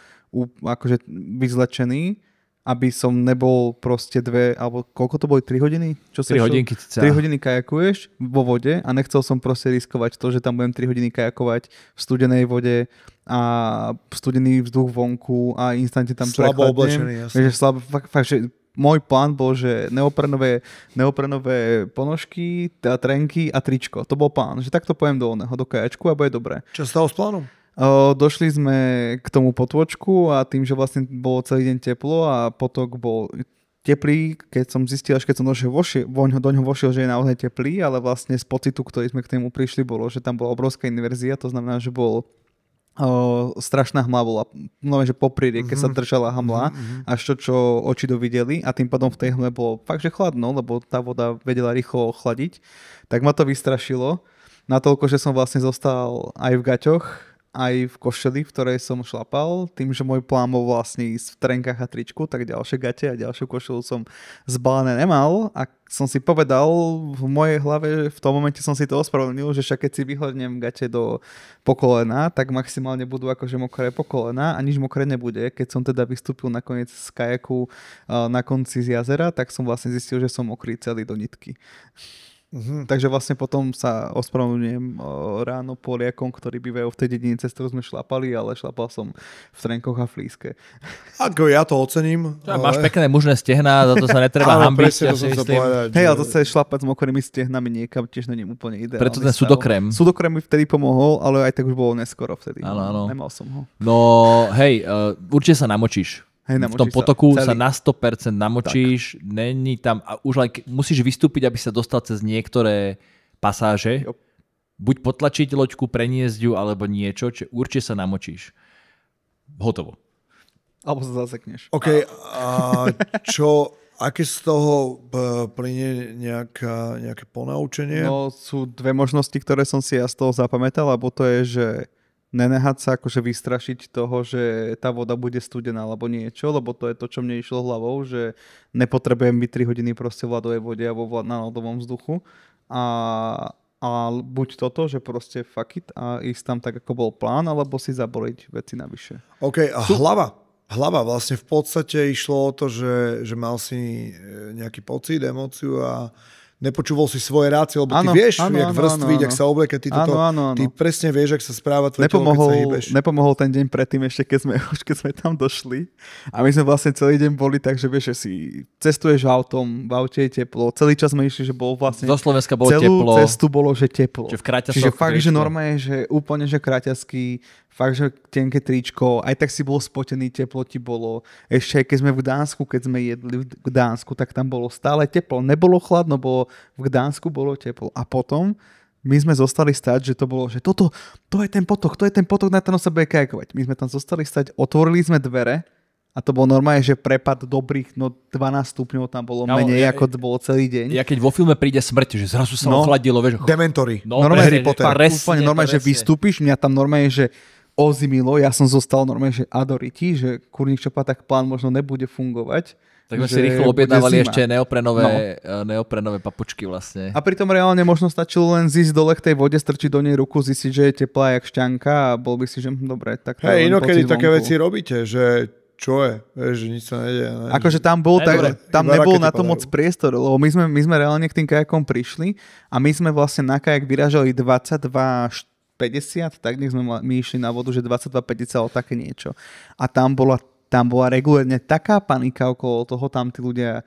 akože vyzlečený, aby som nebol proste dve, alebo koľko to boli, 3 hodiny? Čo 3 hodinky cca. 3 hodiny kajakuješ vo vode a nechcel som proste riskovať to, že tam budem 3 hodiny kajakovať v studenej vode a studený vzduch vonku a instantne tam Slabo prechladnem. oblečený, jasne. Že slabo, fakt, fakt, že môj plán bol, že neoprenové, neoprenové ponožky, teda trenky a tričko. To bol plán, že takto pojem do oného, do kajačku a bude dobré. Čo stalo s plánom? O, došli sme k tomu potôčku a tým, že vlastne bolo celý deň teplo a potok bol teplý, keď som zistil, až keď som došiel vošiel, voň, do ňoho vošiel, že je naozaj teplý, ale vlastne z pocitu, ktorý sme k tému prišli, bolo, že tam bola obrovská inverzia, to znamená, že bol o, strašná hmla bola, no že popri rieke sa držala hmla, až to, čo oči dovideli a tým pádom v tej hmle bolo fakt, že chladno, lebo tá voda vedela rýchlo ochladiť, tak ma to vystrašilo, natoľko, že som vlastne zostal aj v gaťoch, aj v košeli, v ktorej som šlapal, tým, že môj plán bol vlastne ísť v trenkách a tričku, tak ďalšie gate a ďalšiu košelu som zbalené nemal a som si povedal v mojej hlave, v tom momente som si to ospravedlnil, že však keď si vyhľadnem gate do pokolena, tak maximálne budú akože mokré pokolena a nič mokré nebude. Keď som teda vystúpil nakoniec z kajaku uh, na konci z jazera, tak som vlastne zistil, že som mokrý celý do nitky. Mhm. Takže vlastne potom sa ospravedlňujem ráno Poliakom, ktorí bývajú v tej dedine, cez ktorú sme šlapali, ale šlapal som v trenkoch a flíske. Ako ja to ocením. Ja, máš pekné mužné stehná, za to sa netreba hambiť. ja. Hej, ale zase šlapať s mokrými stehnami niekam tiež není úplne ideálny Preto ten stav. sudokrém. Sudokrém mi vtedy pomohol, ale aj tak už bolo neskoro vtedy. Áno, áno. Nemal som ho. No hej, uh, určite sa namočíš. Hej, v tom sa. potoku Celý. sa na 100% namočíš, není tam, a už len ke- musíš vystúpiť, aby sa dostal cez niektoré pasáže, Jo. buď potlačiť loďku, preniesť ju, alebo niečo, čo určite sa namočíš. Hotovo. Alebo sa zasekneš. OK, a čo, aké z toho plyne nejaká, nejaké ponaučenie? No sú dve možnosti, ktoré som si ja z toho zapamätal, alebo to je, že nenehať sa akože vystrašiť toho, že tá voda bude studená alebo niečo, lebo to je to, čo mne išlo hlavou, že nepotrebujem byť 3 hodiny proste v ľadovej vode alebo v- na ľadovom vzduchu. A, a buď toto, že proste fuck it a ísť tam tak, ako bol plán, alebo si zaboliť veci navyše. OK, a hlava. Hlava vlastne v podstate išlo o to, že, že mal si e, nejaký pocit, emóciu a nepočúval si svoje rácie, lebo Áno, ty vieš, áno, jak áno, vrstviť, áno, jak sa oblieka, ty, toto, áno, áno. ty presne vieš, jak sa správa tvoje telo, keď sa Nepomohol, hýbeš. nepomohol ten deň predtým ešte, keď sme, už keď sme tam došli. A my sme vlastne celý deň boli tak, že vieš, že si cestuješ autom, v aute je teplo. Celý čas sme išli, že bolo vlastne... Do Slovenska bolo celú teplo. cestu bolo, že teplo. Že v Čiže fakt, že normálne, že úplne, že kraťasky, fakt, že tenké tričko, aj tak si bol spotený, teplo ti bolo. Ešte aj keď sme v Gdánsku, keď sme jedli v Gdánsku, tak tam bolo stále teplo. Nebolo chladno, bolo v Gdánsku bolo teplo. A potom my sme zostali stať, že to bolo, že toto, to je ten potok, to je ten potok, na ten sa bude kajakovať. My sme tam zostali stať, otvorili sme dvere a to bol normálne, že prepad dobrých, no 12 stupňov tam bolo Ja- menej, ja- ako to bolo celý deň. Ja keď vo filme príde smrť, že zrazu sa No. ochladilo, vieš, Dementory. no, normálne, Harry presne, Potter. presne, úplne normálne, že presne. vystúpiš, mňa tam normálne, že ozimilo, ja som zostal normálne, že adoriti, že kurník čopa, tak plán možno nebude fungovať. Tak sme si rýchlo objednávali ešte neoprenové, no. neoprenové papučky vlastne. A pritom reálne možno stačilo len zísť dole k tej vode, strčiť do nej ruku, zistiť, že je teplá jak šťanka a bol by si, že hm, dobre, tak to len inokedy také veci robíte, že čo je, vieš, že nič sa nedie. Ne? Akože tam bol, Aj, tak, dobre, tam iba nebol na to padajú. moc priestor, lebo my sme, my sme reálne k tým kajakom prišli a my sme vlastne na kajak vyražali 22,50, tak nech sme my išli na vodu, že 22,50 alebo také niečo. A tam bola, tam bola regulérne taká panika okolo toho, tam tí ľudia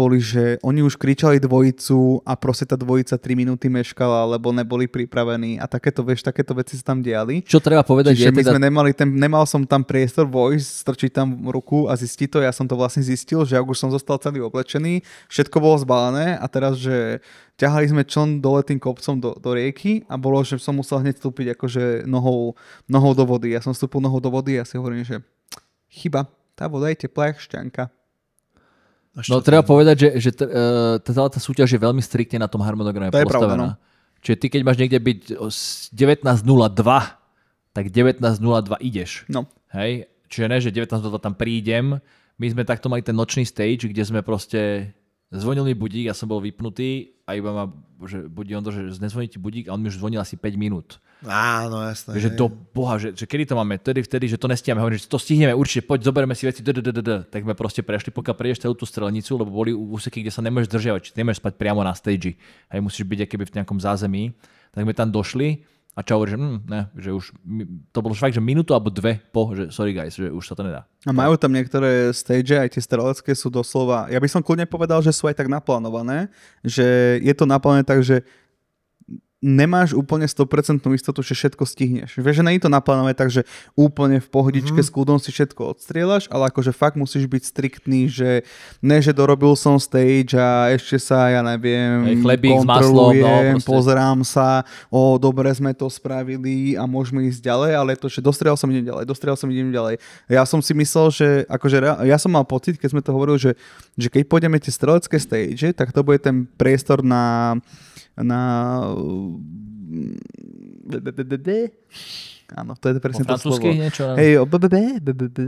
boli, že oni už kričali dvojicu a proste tá dvojica 3 minúty meškala, lebo neboli pripravení a takéto, vieš, takéto veci sa tam diali. Čo treba povedať, Čiže je my teda... sme nemali ten, nemal som tam priestor vojsť, strčiť tam ruku a zistiť to. Ja som to vlastne zistil, že ak už som zostal celý oblečený, všetko bolo zbalené a teraz, že ťahali sme čln dole tým kopcom do, do rieky a bolo, že som musel hneď vstúpiť akože nohou, nohou do vody. Ja som vstúpil nohou do vody a si hovorím, že chyba, tá voda je teplá jak šťanka. No treba povedať, že, že t- uh, tá, celá tá súťaž je veľmi striktne na tom harmonograme To je pravda, postavená. Čiže ty keď máš niekde byť o s- 19.02, tak 19.02 ideš. No. Hej? Čiže ne, že 19.02 tam prídem. My sme takto mali ten nočný stage, kde sme proste... Zvonil mi budík, ja som bol vypnutý a iba ma, že budí on to, že nezvoní ti budík a on mi už zvonil asi 5 minút. Áno, jasné. Že hej. do boha, že, že kedy to máme, vtedy, vtedy, že to nestíhame, hovorím, že to stihneme určite, poď, zoberieme si veci, tak sme proste prešli, pokiaľ prejdeš celú tú strelnicu, lebo boli úseky, kde sa nemôžeš držiavať, či nemôžeš spať priamo na stage, aj musíš byť akéby v nejakom zázemí, tak sme tam došli a čo hovorí, že, mm, ne, že už, to bolo fakt, že minútu alebo dve po, že sorry guys, že už sa to nedá. A majú tam niektoré stage, aj tie strelecké sú doslova, ja by som kľudne povedal, že sú aj tak naplánované, že je to naplánované tak, že nemáš úplne 100% istotu, že všetko stihneš. Vieš, že nie je to naplánované tak, že úplne v pohodičke Mhm. mm-hmm. s kľudom si všetko odstrieľaš, ale akože fakt musíš byť striktný, že ne, že dorobil som stage a ešte sa, ja neviem, Hej, chlebík s maslom, no, kontrolujem, proste. pozerám sa, o, dobre sme to spravili a môžeme ísť ďalej, ale to, že dostrieľal som, idem ďalej, dostrieľal som, idem ďalej. Ja som si myslel, že akože ja som mal pocit, keď sme to hovorili, že, že keď pôjdeme tie strelecké stage, tak to bude ten priestor na na Áno, to je presne to slovo. niečo? Hej, o BBB, BBB.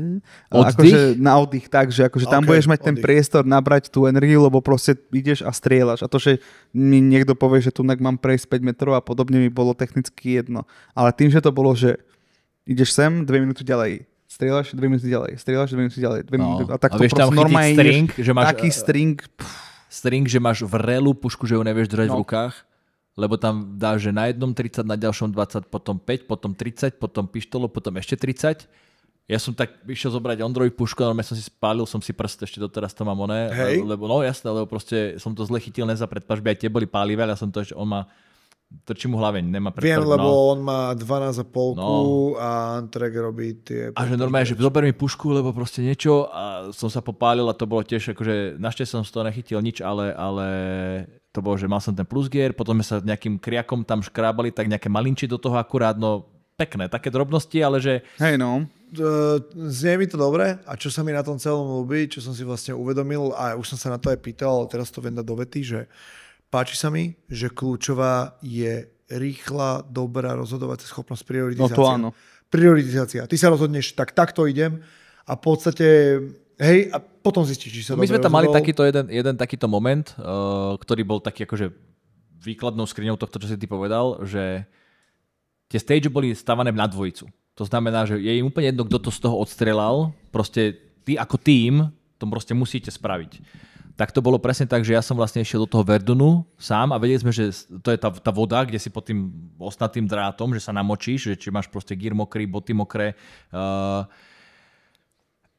Akože na oddych, tak, že akože tam Ok, budeš mať ten oddych. priestor nabrať tú energiu, lebo proste ideš a strieľaš. A to, že mi niekto povie, že tu mám prejsť 5 metrov a podobne mi bolo technicky jedno. Ale tým, že to bolo, že ideš sem, 2 minúty ďalej, strieľaš, 2 minúty ďalej, strieľaš, 2 minúty ďalej. Dve No. minúty, a tak A to vieš proste normálne string, ideš, že máš, taký eh, string, pff, String, že máš vrelú pušku, že ju nevieš držať v No. rukách, lebo tam dáš, že na jednom 30, na ďalšom 20, potom 5, potom 30, potom pištolu, potom ešte 30. Ja som tak išiel zobrať Ondrovi pušku, ale som si spálil som si prst, ešte doteraz to mám oné, Hej. lebo no jasné, lebo proste som to zle chytil ne za predpažby, aj tie boli pálivé, ale ja som to ešte, on má, trčí mu hlaveň, nemá Viem, predpažby, lebo no. on má 12,5 No. a Antrek robí tie... A že normálne, že zober mi pušku, lebo proste niečo a som sa popálil a to bolo tiež akože, našťastie som z toho nechytil nič, ale, ale to bolo, že mal som ten plus gear, potom sme sa nejakým kriakom tam škrábali, tak nejaké malinči do toho akurát, no pekné, také drobnosti, ale že hej no. Znie mi to dobre a čo sa mi na tom celom ľúbi, čo som si vlastne uvedomil a už som sa na to aj pýtal, ale teraz to viem dať do vety, že páči sa mi, že kľúčová je rýchla, dobrá rozhodovacia schopnosť No prioritizácia. to áno. Prioritizácia. Ty sa rozhodneš, tak takto idem a v podstate, hej, a potom zistíš, či sa my dobre sme tam mali takýto jeden, jeden takýto moment, uh, ktorý bol taký akože výkladnou skriňou tohto, čo si ty povedal, že tie stage boli stavané na dvojicu. To znamená, že je im úplne jedno, kto to z toho odstrelal. Proste ty ako tým to proste musíte spraviť. Tak to bolo presne tak, že ja som vlastne išiel do toho Verdunu sám a vedeli sme, že to je tá, tá voda, kde si pod tým osnatým drátom, že sa namočíš, že či máš proste gír mokrý, boty mokré. Uh,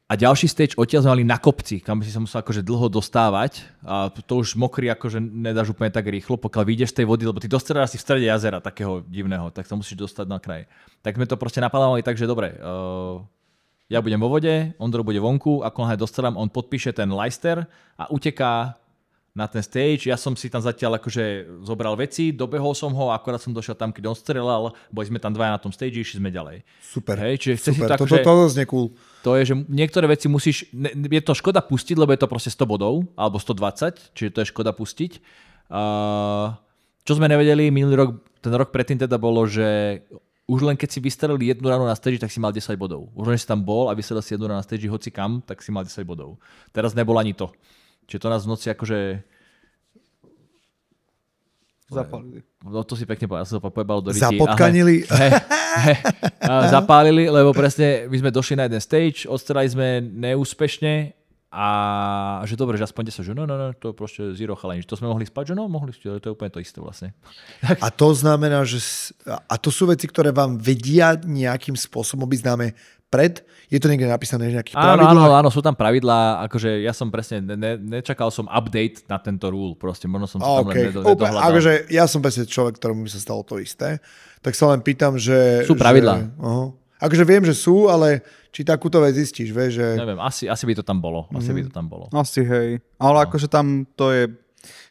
a ďalší stage odtiaľ sme mali na kopci, kam si sa musel akože dlho dostávať. A to už mokrý akože nedáš úplne tak rýchlo, pokiaľ vyjdeš z tej vody, lebo ty dostredáš si v strede jazera takého divného, tak sa musíš dostať na kraj. Tak sme to proste napadávali tak, že dobre, uh, ja budem vo vode, Ondro bude vonku, ako ho dostredám, on podpíše ten Leicester a uteká na ten stage. Ja som si tam zatiaľ akože zobral veci, dobehol som ho, akorát som došiel tam, keď on strelal, boli sme tam dvaja na tom stage, išli sme ďalej. Super. Hej, čiže chce Super. si tak, Toto že, to, to znie cool. to je, že niektoré veci musíš, ne, je to škoda pustiť, lebo je to proste 100 bodov, alebo 120, čiže to je škoda pustiť. Uh, čo sme nevedeli minulý rok, ten rok predtým teda bolo, že už len keď si vystrelili jednu ráno na stage, tak si mal 10 bodov. Už len si tam bol a vystrelil si jednu ráno na stage, hoci kam, tak si mal 10 bodov. Teraz nebolo ani to. Čiže to nás v noci akože Zapálili. No to si pekne povedal, ja som to pojebal do ryti. Zapotkanili. He, he, zapálili, lebo presne my sme došli na jeden stage, odstrelali sme neúspešne a že dobre, že aspoň 10, že no, no, no, to proste zero chalani. To sme mohli spať, že no, mohli ste, to je úplne to isté vlastne. A to znamená, že... A to sú veci, ktoré vám vedia nejakým spôsobom byť známe pred? Je to niekde napísané v nejakých Áno, pravidlách? áno, áno, sú tam pravidlá, akože ja som presne, ne, ne, nečakal som update na tento rule, proste možno som sa A, tam okay. len nedo, Úplne, akože ja som presne človek, ktorému by sa stalo to isté. Tak sa len pýtam, že... Sú pravidlá. Že, aha. Akože viem, že sú, ale či takúto vec zistíš, vieš, že... Neviem, asi, asi by to tam bolo, asi Mhm. by to tam bolo. Asi hej. Ale no. akože tam to je,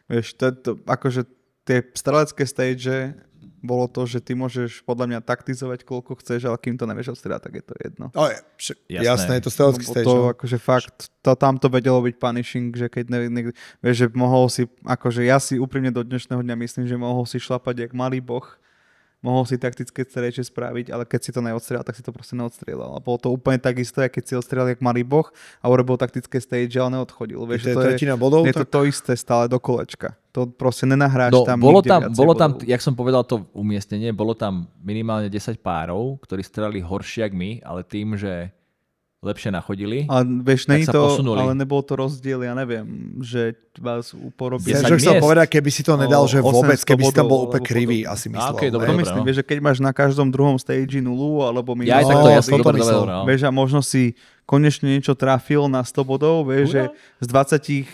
vieš, to, to, akože tie strelecké stage bolo to, že ty môžeš podľa mňa taktizovať koľko chceš, ale kým to nevieš odstrieľať, tak je to jedno. O, je, však, Jasné. jasné. je to stelský Lebo stage. to no. akože fakt, to, tam to vedelo byť punishing, že keď ne, ne, vieš, že mohol si, akože ja si úprimne do dnešného dňa myslím, že mohol si šlapať jak malý boh, mohol si taktické streče spraviť, ale keď si to neodstrelal, tak si to proste neodstrelal. A bolo to úplne takisto, ako keď si odstrelal jak malý boh a urobil taktické stage, ale neodchodil. Vieš, to je to je, tretina bodov, je to tak- to isté stále do kolečka. To proste nenahráš No, tam bolo tam, bolo tam, bodov. jak som povedal to umiestnenie, bolo tam minimálne 10 párov, ktorí strelali horšie jak my, ale tým, že lepšie nachodili. Ale vieš, tak to, posunuli. ale nebol to rozdiel, ja neviem, že vás porobí. Ja, 10 že chcel povedať, keby si to nedal, že vôbec, 800 keby si tam bol úplne krivý, asi A, myslel. okej, dobre, To myslím, no. vieš, že keď máš na každom druhom stage nulu, alebo minus, Ja aj No, takto, toto dobre, dobre, myslel. no. vieš, a možno si konečne niečo trafil na 100 bodov, vieš, že z 26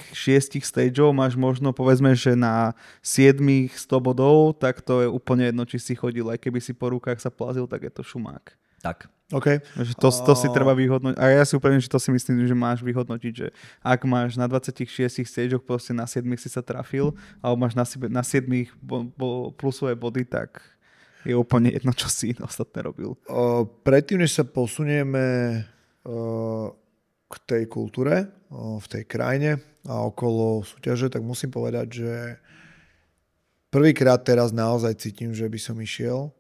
stageov máš možno, povedzme, že na 7 100 bodov, tak to je úplne jedno, či si chodil, aj keby si po rukách sa plazil, tak je to šumák. Tak. OK. Takže to, to si treba vyhodnotiť. A ja si úplne, že to si myslím, že máš vyhodnotiť, že ak máš na 26 stageoch proste na 7 si sa trafil, alebo máš na, sebe, na 7 bo, bo, plusové body, tak je úplne jedno, čo si ostatné robil. O, predtým, než sa posunieme o, k tej kultúre o, v tej krajine a okolo súťaže, tak musím povedať, že prvýkrát teraz naozaj cítim, že by som išiel,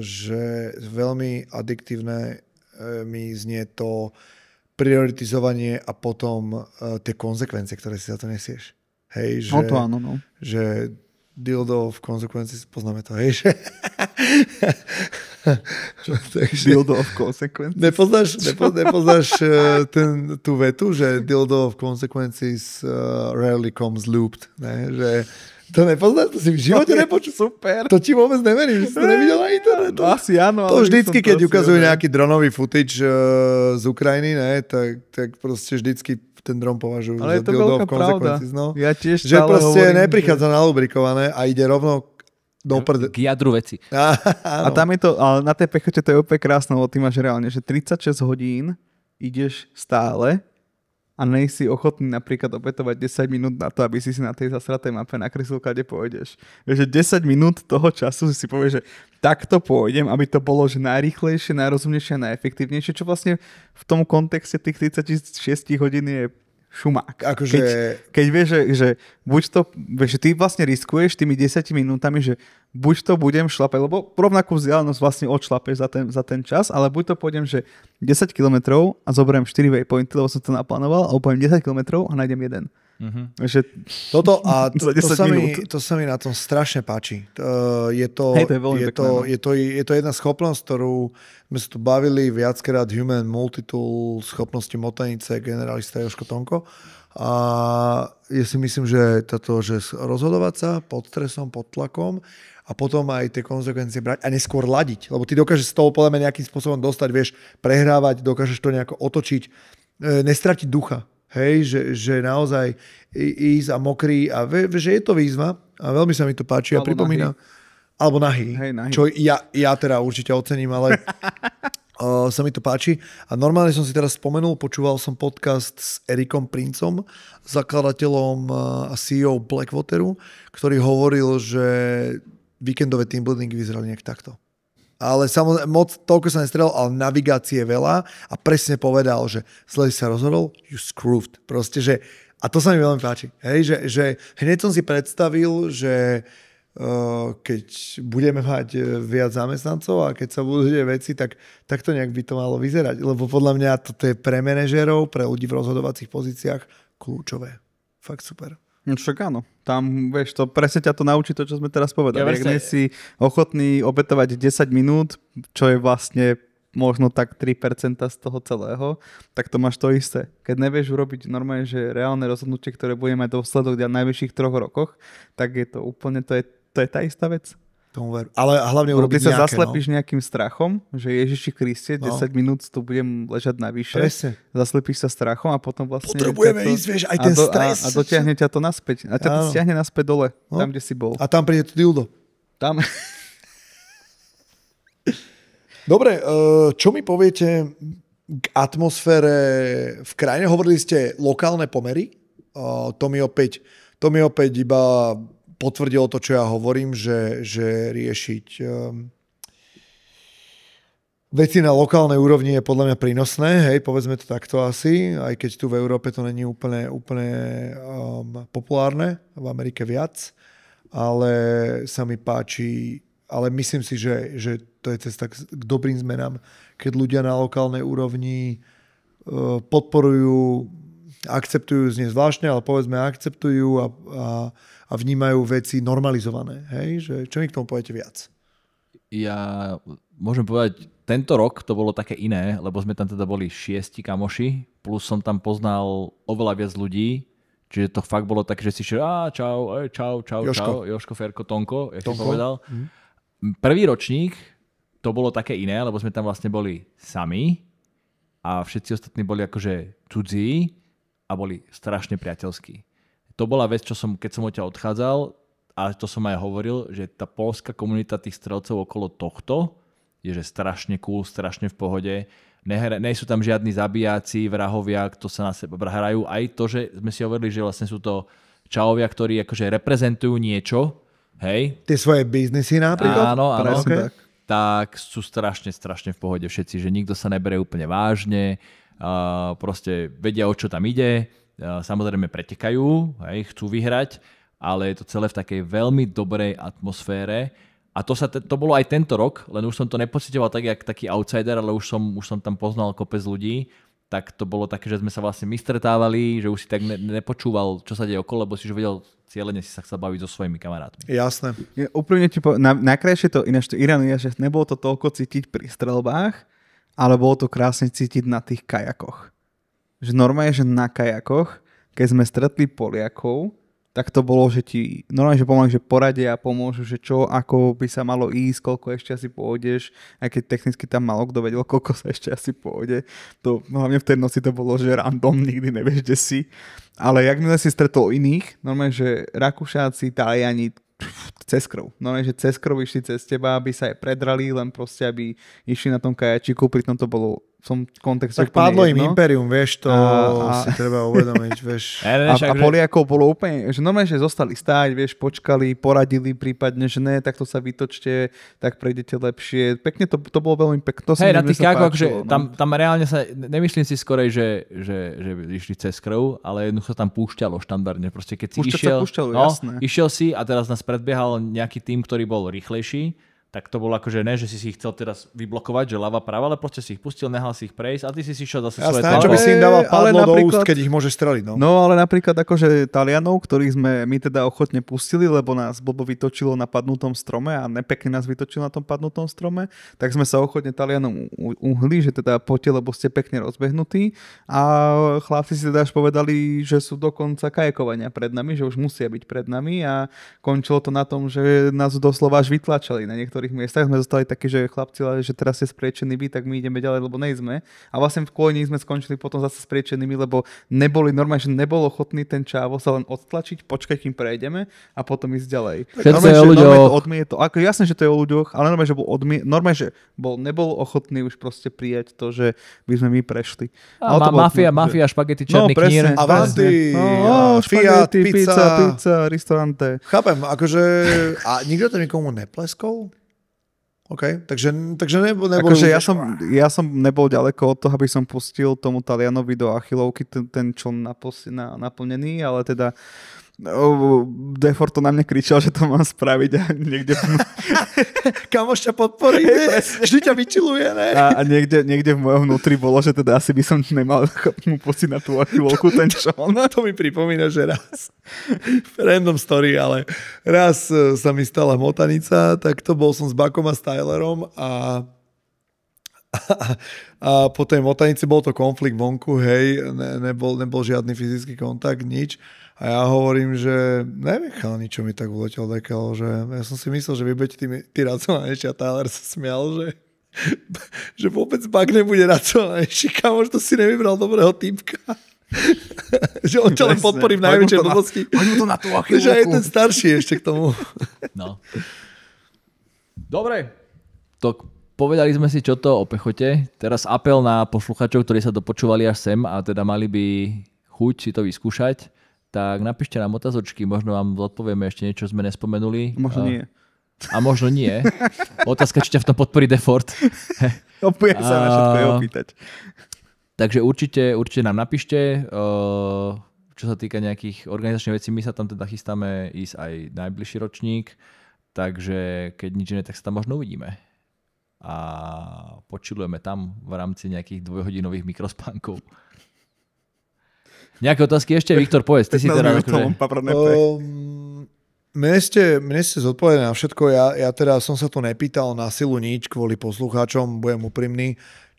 že veľmi adiktívne e, mi znie to prioritizovanie a potom e, tie konsekvencie, ktoré si za to nesieš. Hej, že, No to áno, no. že dildo v consequences, poznáme to, hej, že... Takže, Dildo of consequence. nepoznáš, nepo, nepoznáš uh, ten, tú vetu, že dildo of consequences uh, rarely comes looped, ne? že to nepoznáš, to si v živote nepočul. Super. To ti vôbec neverím, že si to nevidel na internetu. No, asi áno. To vždycky, keď ukazujú nejaký dronový footage uh, z Ukrajiny, ne, tak, tak proste vždycky ten dron považujú Ale za dildo pravda. consequences. No. Ja tiež Že proste hovorím, neprichádza na lubrikované a ide rovno do prde. K jadru veci. A tam je to, ale na tej pechote to je úplne krásne, lebo ty máš reálne, že 36 hodín ideš stále a nej si ochotný napríklad obetovať 10 minút na to, aby si si na tej zasratej mape nakreslil, kade pôjdeš. Vieš, že 10 minút toho času si povieš, že takto pôjdem, aby to bolo že najrýchlejšie, najrozumnejšie a najefektívnejšie, čo vlastne v tom kontexte tých 36 hodín je šumák. Akože- Keď, keď vieš, že, že buď to, vieš, ty vlastne riskuješ tými 10 minútami, že buď to budem šlapať, lebo rovnakú vzdialenosť vlastne odšlapeš za ten, za ten čas, ale buď to pôjdem, že 10 km a zoberiem 4 waypointy, lebo som to naplánoval, alebo pôjdem 10 km a nájdem jeden. Že, Toto a to, to, 10 sa mi, to sa mi na tom strašne páči. Uh, je, to, Hej, to je veľmi je, pekné, to, no. je, to, je to jedna schopnosť, ktorú sme sa tu bavili viackrát Human Multitool, schopnosti motanice, generalista Joško Tonko. A ja si myslím, že toto, že rozhodovať sa pod stresom, pod tlakom a potom aj tie konsekvencie brať a neskôr ladiť. Lebo ty dokážeš z toho podľa mňa nejakým spôsobom dostať, vieš, prehrávať, dokážeš to nejako otočiť, e, nestratiť ducha. Hej, že, že naozaj ísť a mokrý a ve, že je to výzva a veľmi sa mi to páči a Alebo pripomína. Alebo nahý. Hej, nahý. Čo ja, ja teda určite ocením, ale uh, sa mi to páči. A normálne som si teraz spomenul, počúval som podcast s Erikom Princom, zakladateľom a CEO Blackwateru, ktorý hovoril, že víkendové teambuildingy vyzerali nejak takto. Ale samozrejme, moc toľko sa nestrel, ale navigácie veľa a presne povedal, že zle sa rozhodol, you screwed. Proste, že, a to sa mi veľmi páči. Hej, že, že hneď som si predstavil, že uh, keď budeme mať eh, viac zamestnancov a keď sa budú deť veci, tak, tak to nejak by to malo vyzerať. Lebo podľa mňa toto je pre manažérov, pre ľudí v rozhodovacích pozíciách kľúčové. Fakt super. No však áno, tam, vieš, to presne ťa to naučí to, čo sme teraz povedali. Ja Ak nie si ochotný obetovať 10 minút, čo je vlastne možno tak 3% z toho celého, tak to máš to isté. Keď nevieš urobiť normálne, že reálne rozhodnutie, ktoré bude mať dôsledok na najvyšších troch rokoch, tak je to úplne, to je, to je tá istá vec. Tomu veru. Ale hlavne urobiť ty sa nejaké, zaslepíš nejakým strachom, že Ježiši Kriste, No. 10 minút tu budem ležať navyše. Presne. Zaslepíš sa strachom a potom vlastne... Potrebujeme to, ísť, vieš, aj a ten do, stres. A, a dotiahne ťa to naspäť. A ťa to stiahne naspäť dole, No. tam, kde si bol. A tam príde to dildo. Tam... Dobre, eh, čo mi poviete k atmosfére v krajine? Hovorili ste lokálne pomery. Eh, To mi opäť, to mi opäť iba potvrdilo to, čo ja hovorím, že, že riešiť um, veci na lokálnej úrovni je podľa mňa prínosné, hej, povedzme to takto asi, aj keď tu v Európe to není úplne, úplne um, populárne, v Amerike viac, ale sa mi páči, ale myslím si, že, že to je cesta k dobrým zmenám, keď ľudia na lokálnej úrovni uh, podporujú, akceptujú, znie zvláštne, ale povedzme akceptujú a, a, a vnímajú veci normalizované. Hej? Že, čo mi k tomu poviete viac? Ja môžem povedať, tento rok to bolo také iné, lebo sme tam teda boli šiesti kamoši, plus som tam poznal oveľa viac ľudí, čiže to fakt bolo tak, že si šiel, a čau, ej, čau, čau, Joško. čau, Joško, Ferko, Tonko, jak si Tonko. povedal. Prvý ročník to bolo také iné, lebo sme tam vlastne boli sami a všetci ostatní boli akože cudzí a boli strašne priateľskí. To bola vec, čo som, keď som odtiaľ odchádzal, a to som aj hovoril, že tá polská komunita tých strelcov okolo tohto je že strašne cool, strašne v pohode. Nehra, nie sú tam žiadni zabijáci, vrahovia, kto sa na seba hrajú. Aj to, že sme si hovorili, že vlastne sú to čaovia, ktorí akože reprezentujú niečo, hej, Tie svoje biznisy napríklad? Áno, áno. Presne Okay. tak. Tak sú strašne, strašne v pohode všetci, že nikto sa nebere úplne vážne, proste vedia, o čo tam ide, samozrejme pretekajú, hej, chcú vyhrať, ale je to celé v takej veľmi dobrej atmosfére. A to, sa, to bolo aj tento rok, len už som to nepocitoval tak, jak taký outsider, ale už som, už som tam poznal kopec ľudí, tak to bolo také, že sme sa vlastne my stretávali, že už si tak ne, nepočúval, čo sa deje okolo, lebo si už vedel, cieľene si sa chcel baviť so svojimi kamarátmi. Jasné. Ja, úplne ti po, na, najkrajšie to ináč to ironuje, že nebolo to toľko cítiť pri strelbách, ale bolo to krásne cítiť na tých kajakoch. Že normálne, že na kajakoch, keď sme stretli Poliakov, tak to bolo, že ti normálne, že pomaly, že poradia a pomôžu, že čo, ako by sa malo ísť, koľko ešte asi pôjdeš, aj keď technicky tam malo kto vedel, koľko sa ešte asi pôjde. To, hlavne v tej noci to bolo, že random, nikdy nevieš, kde si. Ale jak mi si stretol iných, normálne, že Rakúšáci, Taliani, cez krv. Normálne, že cez krv išli cez teba, aby sa aj predrali, len proste, aby išli na tom kajačiku, pritom to bolo v tom kontexte Tak padlo im jedno. imperium, vieš, to A- a- si treba uvedomiť, vieš. A, a Poliakov bolo úplne, že normálne, že zostali stáť, vieš, počkali, poradili prípadne, že ne, takto sa vytočte, tak prejdete lepšie. Pekne to, to bolo veľmi pekné. To Hej, na tých sa kajakoch, že no. tam, tam reálne sa, nemyslím si skorej, že, že, že išli cez krv, ale jednoducho sa tam púšťalo štandardne. Proste keď si Púšťať sa išiel, púšťalo, no, jasné. išiel si a teraz nás predbiehal nejaký tým, ktorý bol rýchlejší, tak to bolo akože ne, že si si ich chcel teraz vyblokovať, že ľava práva, ale proste si ich pustil, nehal si ich prejsť a ty si si šiel zase svoje Jasné, čo by Ale- si im dával padlo do úst, keď ich môže streliť. No. No ale napríklad akože Talianov, ktorých sme my teda ochotne pustili, lebo nás blbo vytočilo na padnutom strome a nepekne nás vytočilo na tom padnutom strome, tak sme sa ochotne Talianom uhli, že teda poďte, lebo ste pekne rozbehnutí a chlapci si teda až povedali, že sú dokonca kajakovania pred nami, že už musia byť pred nami a končilo to na tom, že nás doslova až vytlačali na niektorých miestach. Sme zostali takí, že chlapci, ale že teraz ste spriečení vy, tak my ideme ďalej, lebo nejsme. A vlastne v kvôli sme skončili potom zase spriečenými, lebo neboli normálne, že nebol ochotný ten čávo sa len odtlačiť, počkať, kým prejdeme a potom ísť ďalej. Všetko Normálne, je o že ľuďoch. normálne to odmietol. Ako jasné, že to je o ľuďoch, ale normálne, že bol odmie... normálne, že bol, nebol ochotný už proste prijať to, že by sme my prešli. A to ma, mafia, že- mafia, špagety, No, černý presne. knír. Avanti, No, a Fiat, pizza, pizza. pizza, ristorante. Chápem, akože... A nikto to nikomu nepleskol? OK, takže, takže nebo, nebo, Akože ja som, ja som nebol ďaleko od toho, aby som pustil tomu Talianovi do achilovky ten, ten čln napos, na, naplnený, ale teda no, Defor to na mňa kričal, že to mám spraviť a niekde, Kamoš ťa podporí, ne? vždy ťa vyčiluje, ne? a, a niekde, niekde v mojom vnútri bolo, že teda asi by som nemal mu pustiť na tú achilovku ten čln. To mi pripomína, že raz, random story, ale raz e, sa mi stala motanica, tak to bol som s Bakom a s Tylerom a a po tej motanici bol to konflikt vonku, hej, ne, nebol, nebol žiadny fyzický kontakt, nič. A ja hovorím, že neviem, chalani, čo mi tak uletel dekel, že ja som si myslel, že vy budete tí, tí racionálnejší a Tyler sa smial, že že vôbec Bak nebude racionálnejší, kamož, to si nevybral dobrého typka. že on ťa len podporí v najväčšej to na- blbosti. Mu to na tú Takže aj ten starší ešte k tomu. No. Dobre. To povedali sme si, čo to o pechote. Teraz apel na posluchačov, ktorí sa dopočúvali až sem a teda mali by chuť si to vyskúšať. Tak napíšte nám otázočky, možno vám odpovieme ešte niečo, sme nespomenuli. Možno A- nie. A možno nie. Otázka, či ťa v tom podporí Defort. Opujem sa na všetko je opýtať. Takže určite, určite nám napíšte, uh, čo sa týka nejakých organizačných vecí, my sa tam teda chystáme ísť aj najbližší ročník, takže keď nič iné, tak sa tam možno uvidíme. A počilujeme tam v rámci nejakých dvojhodinových mikrospánkov. Nejaké otázky ešte? Viktor, povedz, ty si 15 teda... Um, mne ste, mne ste zodpovedali na všetko. Ja, ja teda som sa tu nepýtal na silu nič kvôli poslucháčom, budem úprimný.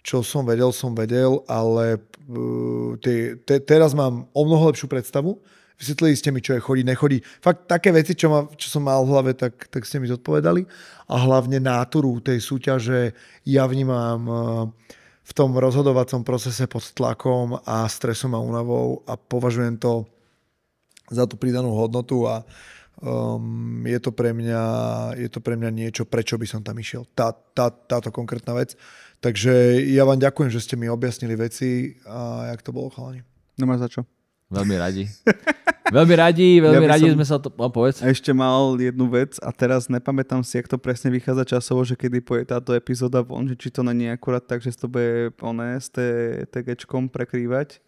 Čo som vedel, som vedel, ale uh, te, te, teraz mám o mnoho lepšiu predstavu. Vysvetlili ste mi, čo je chodí, nechodí. Fakt také veci, čo, ma, čo som mal v hlave, tak, tak ste mi zodpovedali. A hlavne náturu tej súťaže ja vnímam uh, v tom rozhodovacom procese pod tlakom a stresom a únavou a považujem to za tú pridanú hodnotu a um, je, to pre mňa, je to pre mňa niečo, prečo by som tam išiel. Tá, tá, táto konkrétna vec. Takže ja vám ďakujem, že ste mi objasnili veci a jak to bolo, chalani. Nemáš za čo. veľmi radi. Veľmi radi, veľmi Ja radi som- sme sa to... No, povedz. Ešte mal jednu vec a teraz nepamätám si, jak to presne vychádza časovo, že kedy poje táto epizóda von, že či to není akurát tak, že to bude oné s TGčkom prekrývať.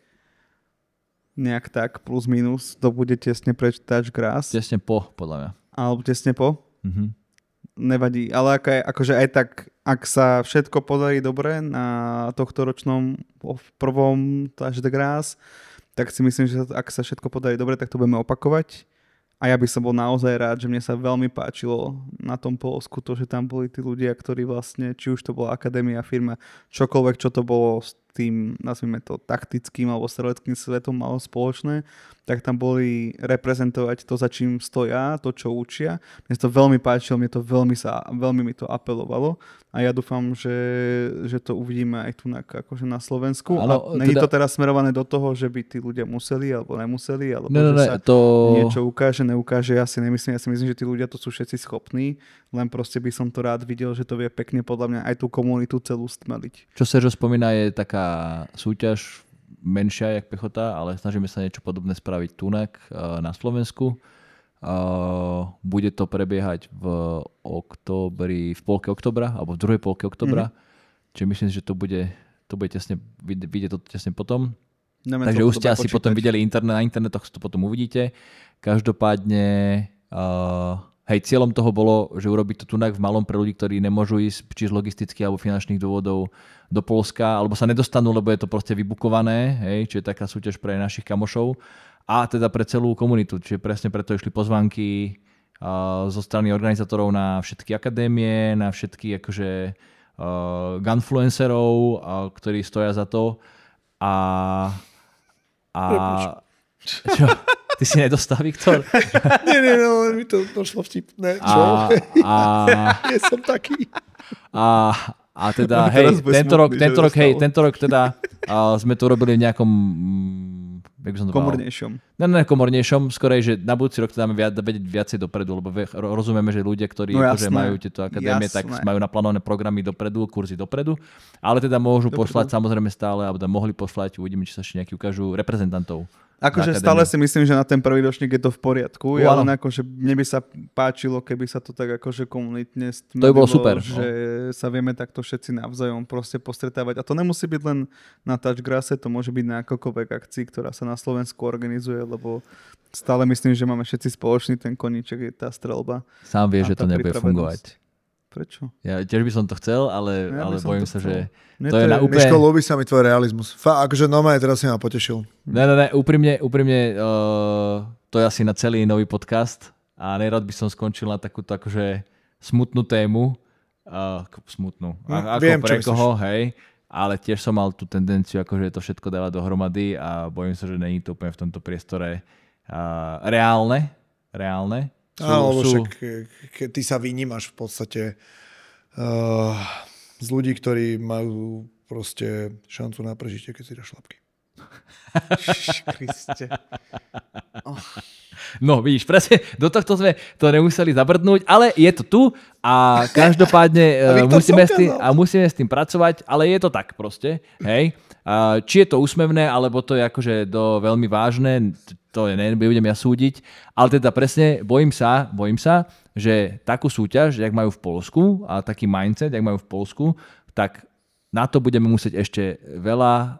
Nejak tak, plus minus, to bude tesne pred Touch Grass, Tesne po, podľa mňa. alebo tesne po. Mhm. Nevadí, ale ako, akože aj tak, ak sa všetko podarí dobre na tohto ročnom v prvom Touch the Grass, tak si myslím, že ak sa všetko podarí dobre, tak to budeme opakovať. A ja by som bol naozaj rád, že mne sa veľmi páčilo na tom Polsku to, že tam boli tí ľudia, ktorí vlastne, či už to bola akadémia, firma, čokoľvek, čo to bolo tým, nazvime to, taktickým alebo streleckým svetom malo spoločné, tak tam boli reprezentovať to, za čím stoja, to, čo učia. Mne to veľmi páčilo, mne to veľmi, sa, veľmi mi to apelovalo a ja dúfam, že, že to uvidíme aj tu na, akože na Slovensku. Áno, a není teda- to teraz smerované do toho, že by tí ľudia museli alebo nemuseli, alebo Ne, že ne, sa to... niečo ukáže, neukáže, ja si nemyslím, ja si myslím, že tí ľudia to sú všetci schopní, len proste by som to rád videl, že to vie pekne podľa mňa aj tú komunitu celú stmeliť. Čo Seržo spomína je taká súťaž menšia jak pechota, ale snažíme sa niečo podobné spraviť tunak eh, na Slovensku. Eh, Bude to prebiehať v oktobri, v polke oktobra, alebo v druhej polke oktobra. Mm-hmm. Čiže myslím, že to bude, to bude tesne, vyjde to tesne potom. Ideme Takže už ste asi počítať. potom videli internet, na internetoch to potom uvidíte. Každopádne uh, hej, cieľom toho bolo, že urobiť to tunak v malom pre ľudí, ktorí nemôžu ísť či z logistických alebo finančných dôvodov do Polska, alebo sa nedostanú, lebo je to proste vybukované, hej, čiže taká súťaž pre našich kamošov a teda pre celú komunitu, čiže presne preto išli pozvanky uh, zo strany organizátorov na všetky akadémie, na všetky akože uh, gunfluencerov, uh, ktorí stoja za to. A a... Čo? Ty si nedostal, Viktor? nie, nie, no, mi to došlo vtipné. Čo? A, a, Nie som taký. a, a teda, hej, tento rok, smutný, že tento rok, hej, tento rok teda uh, sme to robili v nejakom, mm? Komornejšom. Ne, ne, komornejšom, skorej, že na budúci rok to dáme viac, vedieť viacej dopredu, lebo rozumieme, že ľudia, ktorí No akože majú tieto akadémie, tak jasné. majú naplánované programy dopredu, kurzy dopredu, ale teda môžu Dopredu. poslať samozrejme stále, alebo teda mohli poslať, uvidíme, či sa ešte nejaký ukážu reprezentantov. Akože stále si myslím, že na ten prvý ročník je to v poriadku. No, Ja áno. len akože mne by sa páčilo, keby sa to tak akože komunitne To by bolo super, no. Že sa vieme takto všetci navzájom proste postretávať. A to nemusí byť len na touchgrase, to môže byť na akokoľvek akcii, ktorá sa na Slovensku organizuje, lebo stále myslím, že máme všetci spoločný ten koníček, je tá strelba. Sám vie, A že to nebude fungovať. Prečo? Ja tiež by som to chcel, ale, Ja ale bojím to sa, chcel. že Mne to je na úplne... Miško, ľúbi sa mi tvoj realizmus. Fa, akože normálne teraz si ma potešil. Ne, ne, ne, úprimne, úprimne uh, to je asi na celý nový podcast a nerad by som skončil na takúto akože smutnú tému. Uh, smutnú. Hm, A, ako viem, pre čo koho, hej. Ale tiež som mal tú tendenciu akože to všetko dávať dohromady a bojím sa, že není to úplne v tomto priestore uh, reálne. Reálne. Áno, lebo však ke, ty sa vynímaš v podstate uh, z ľudí, ktorí majú proste šancu na prežitie, keď si dáš šlapky. Kriste. No, vidíš, presne, do tohto sme to nemuseli zabrdnúť, ale je to tu a každopádne A Viktor musíme, s tým, a musíme s tým pracovať, ale je to tak proste, hej. Či je to úsmevné, alebo to je akože do veľmi vážne, to je, nebudem ja súdiť, ale teda presne bojím sa, bojím sa, že takú súťaž, jak majú v Polsku a taký mindset, jak majú v Polsku, tak na to budeme musieť ešte veľa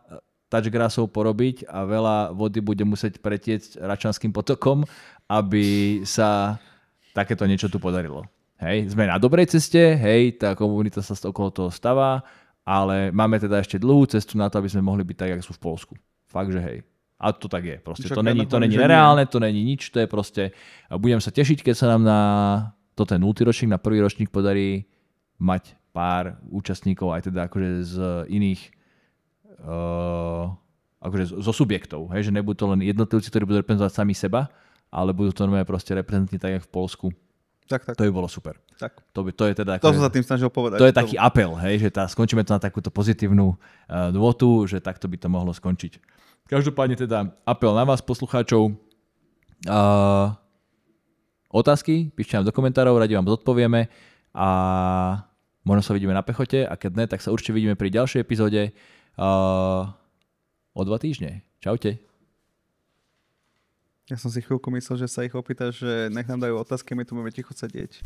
touchgrassov porobiť a veľa vody bude musieť pretiecť Račanským potokom, aby sa takéto niečo tu podarilo. Hej, sme na dobrej ceste, hej, tá komunita sa okolo toho stavá, ale máme teda ešte dlhú cestu na to, aby sme mohli byť tak, ako sú v Polsku. Fakt, že hej. A to tak je. Proste to není, to není nereálne, to není nič, to je proste... Budem sa tešiť, keď sa nám na to ten 0. ročník, na prvý ročník podarí mať pár účastníkov aj teda akože z iných uh, akože zo subjektov, hej, že nebudú to len jednotlivci, ktorí budú reprezentovať sami seba, ale budú to normálne proste reprezentanti tak, jak v Polsku. Tak, tak, To by bolo super. tak. To, by, to je teda To akože- som sa tým snažil povedať. to je taký apel, hej, že tá, skončíme to na takúto pozitívnu uh, dôtu, že takto by to mohlo skončiť. Každopádne teda apel na vás, poslucháčov. Uh, otázky píšte nám do komentárov, radi vám zodpovieme a možno sa vidíme na pechote a keď ne, tak sa určite vidíme pri ďalšej epizóde o dva týždne. Čaute. Ja som si chvíľku myslel, že sa ich opýtaš, že nech nám dajú otázky, my tu budeme ticho sedieť.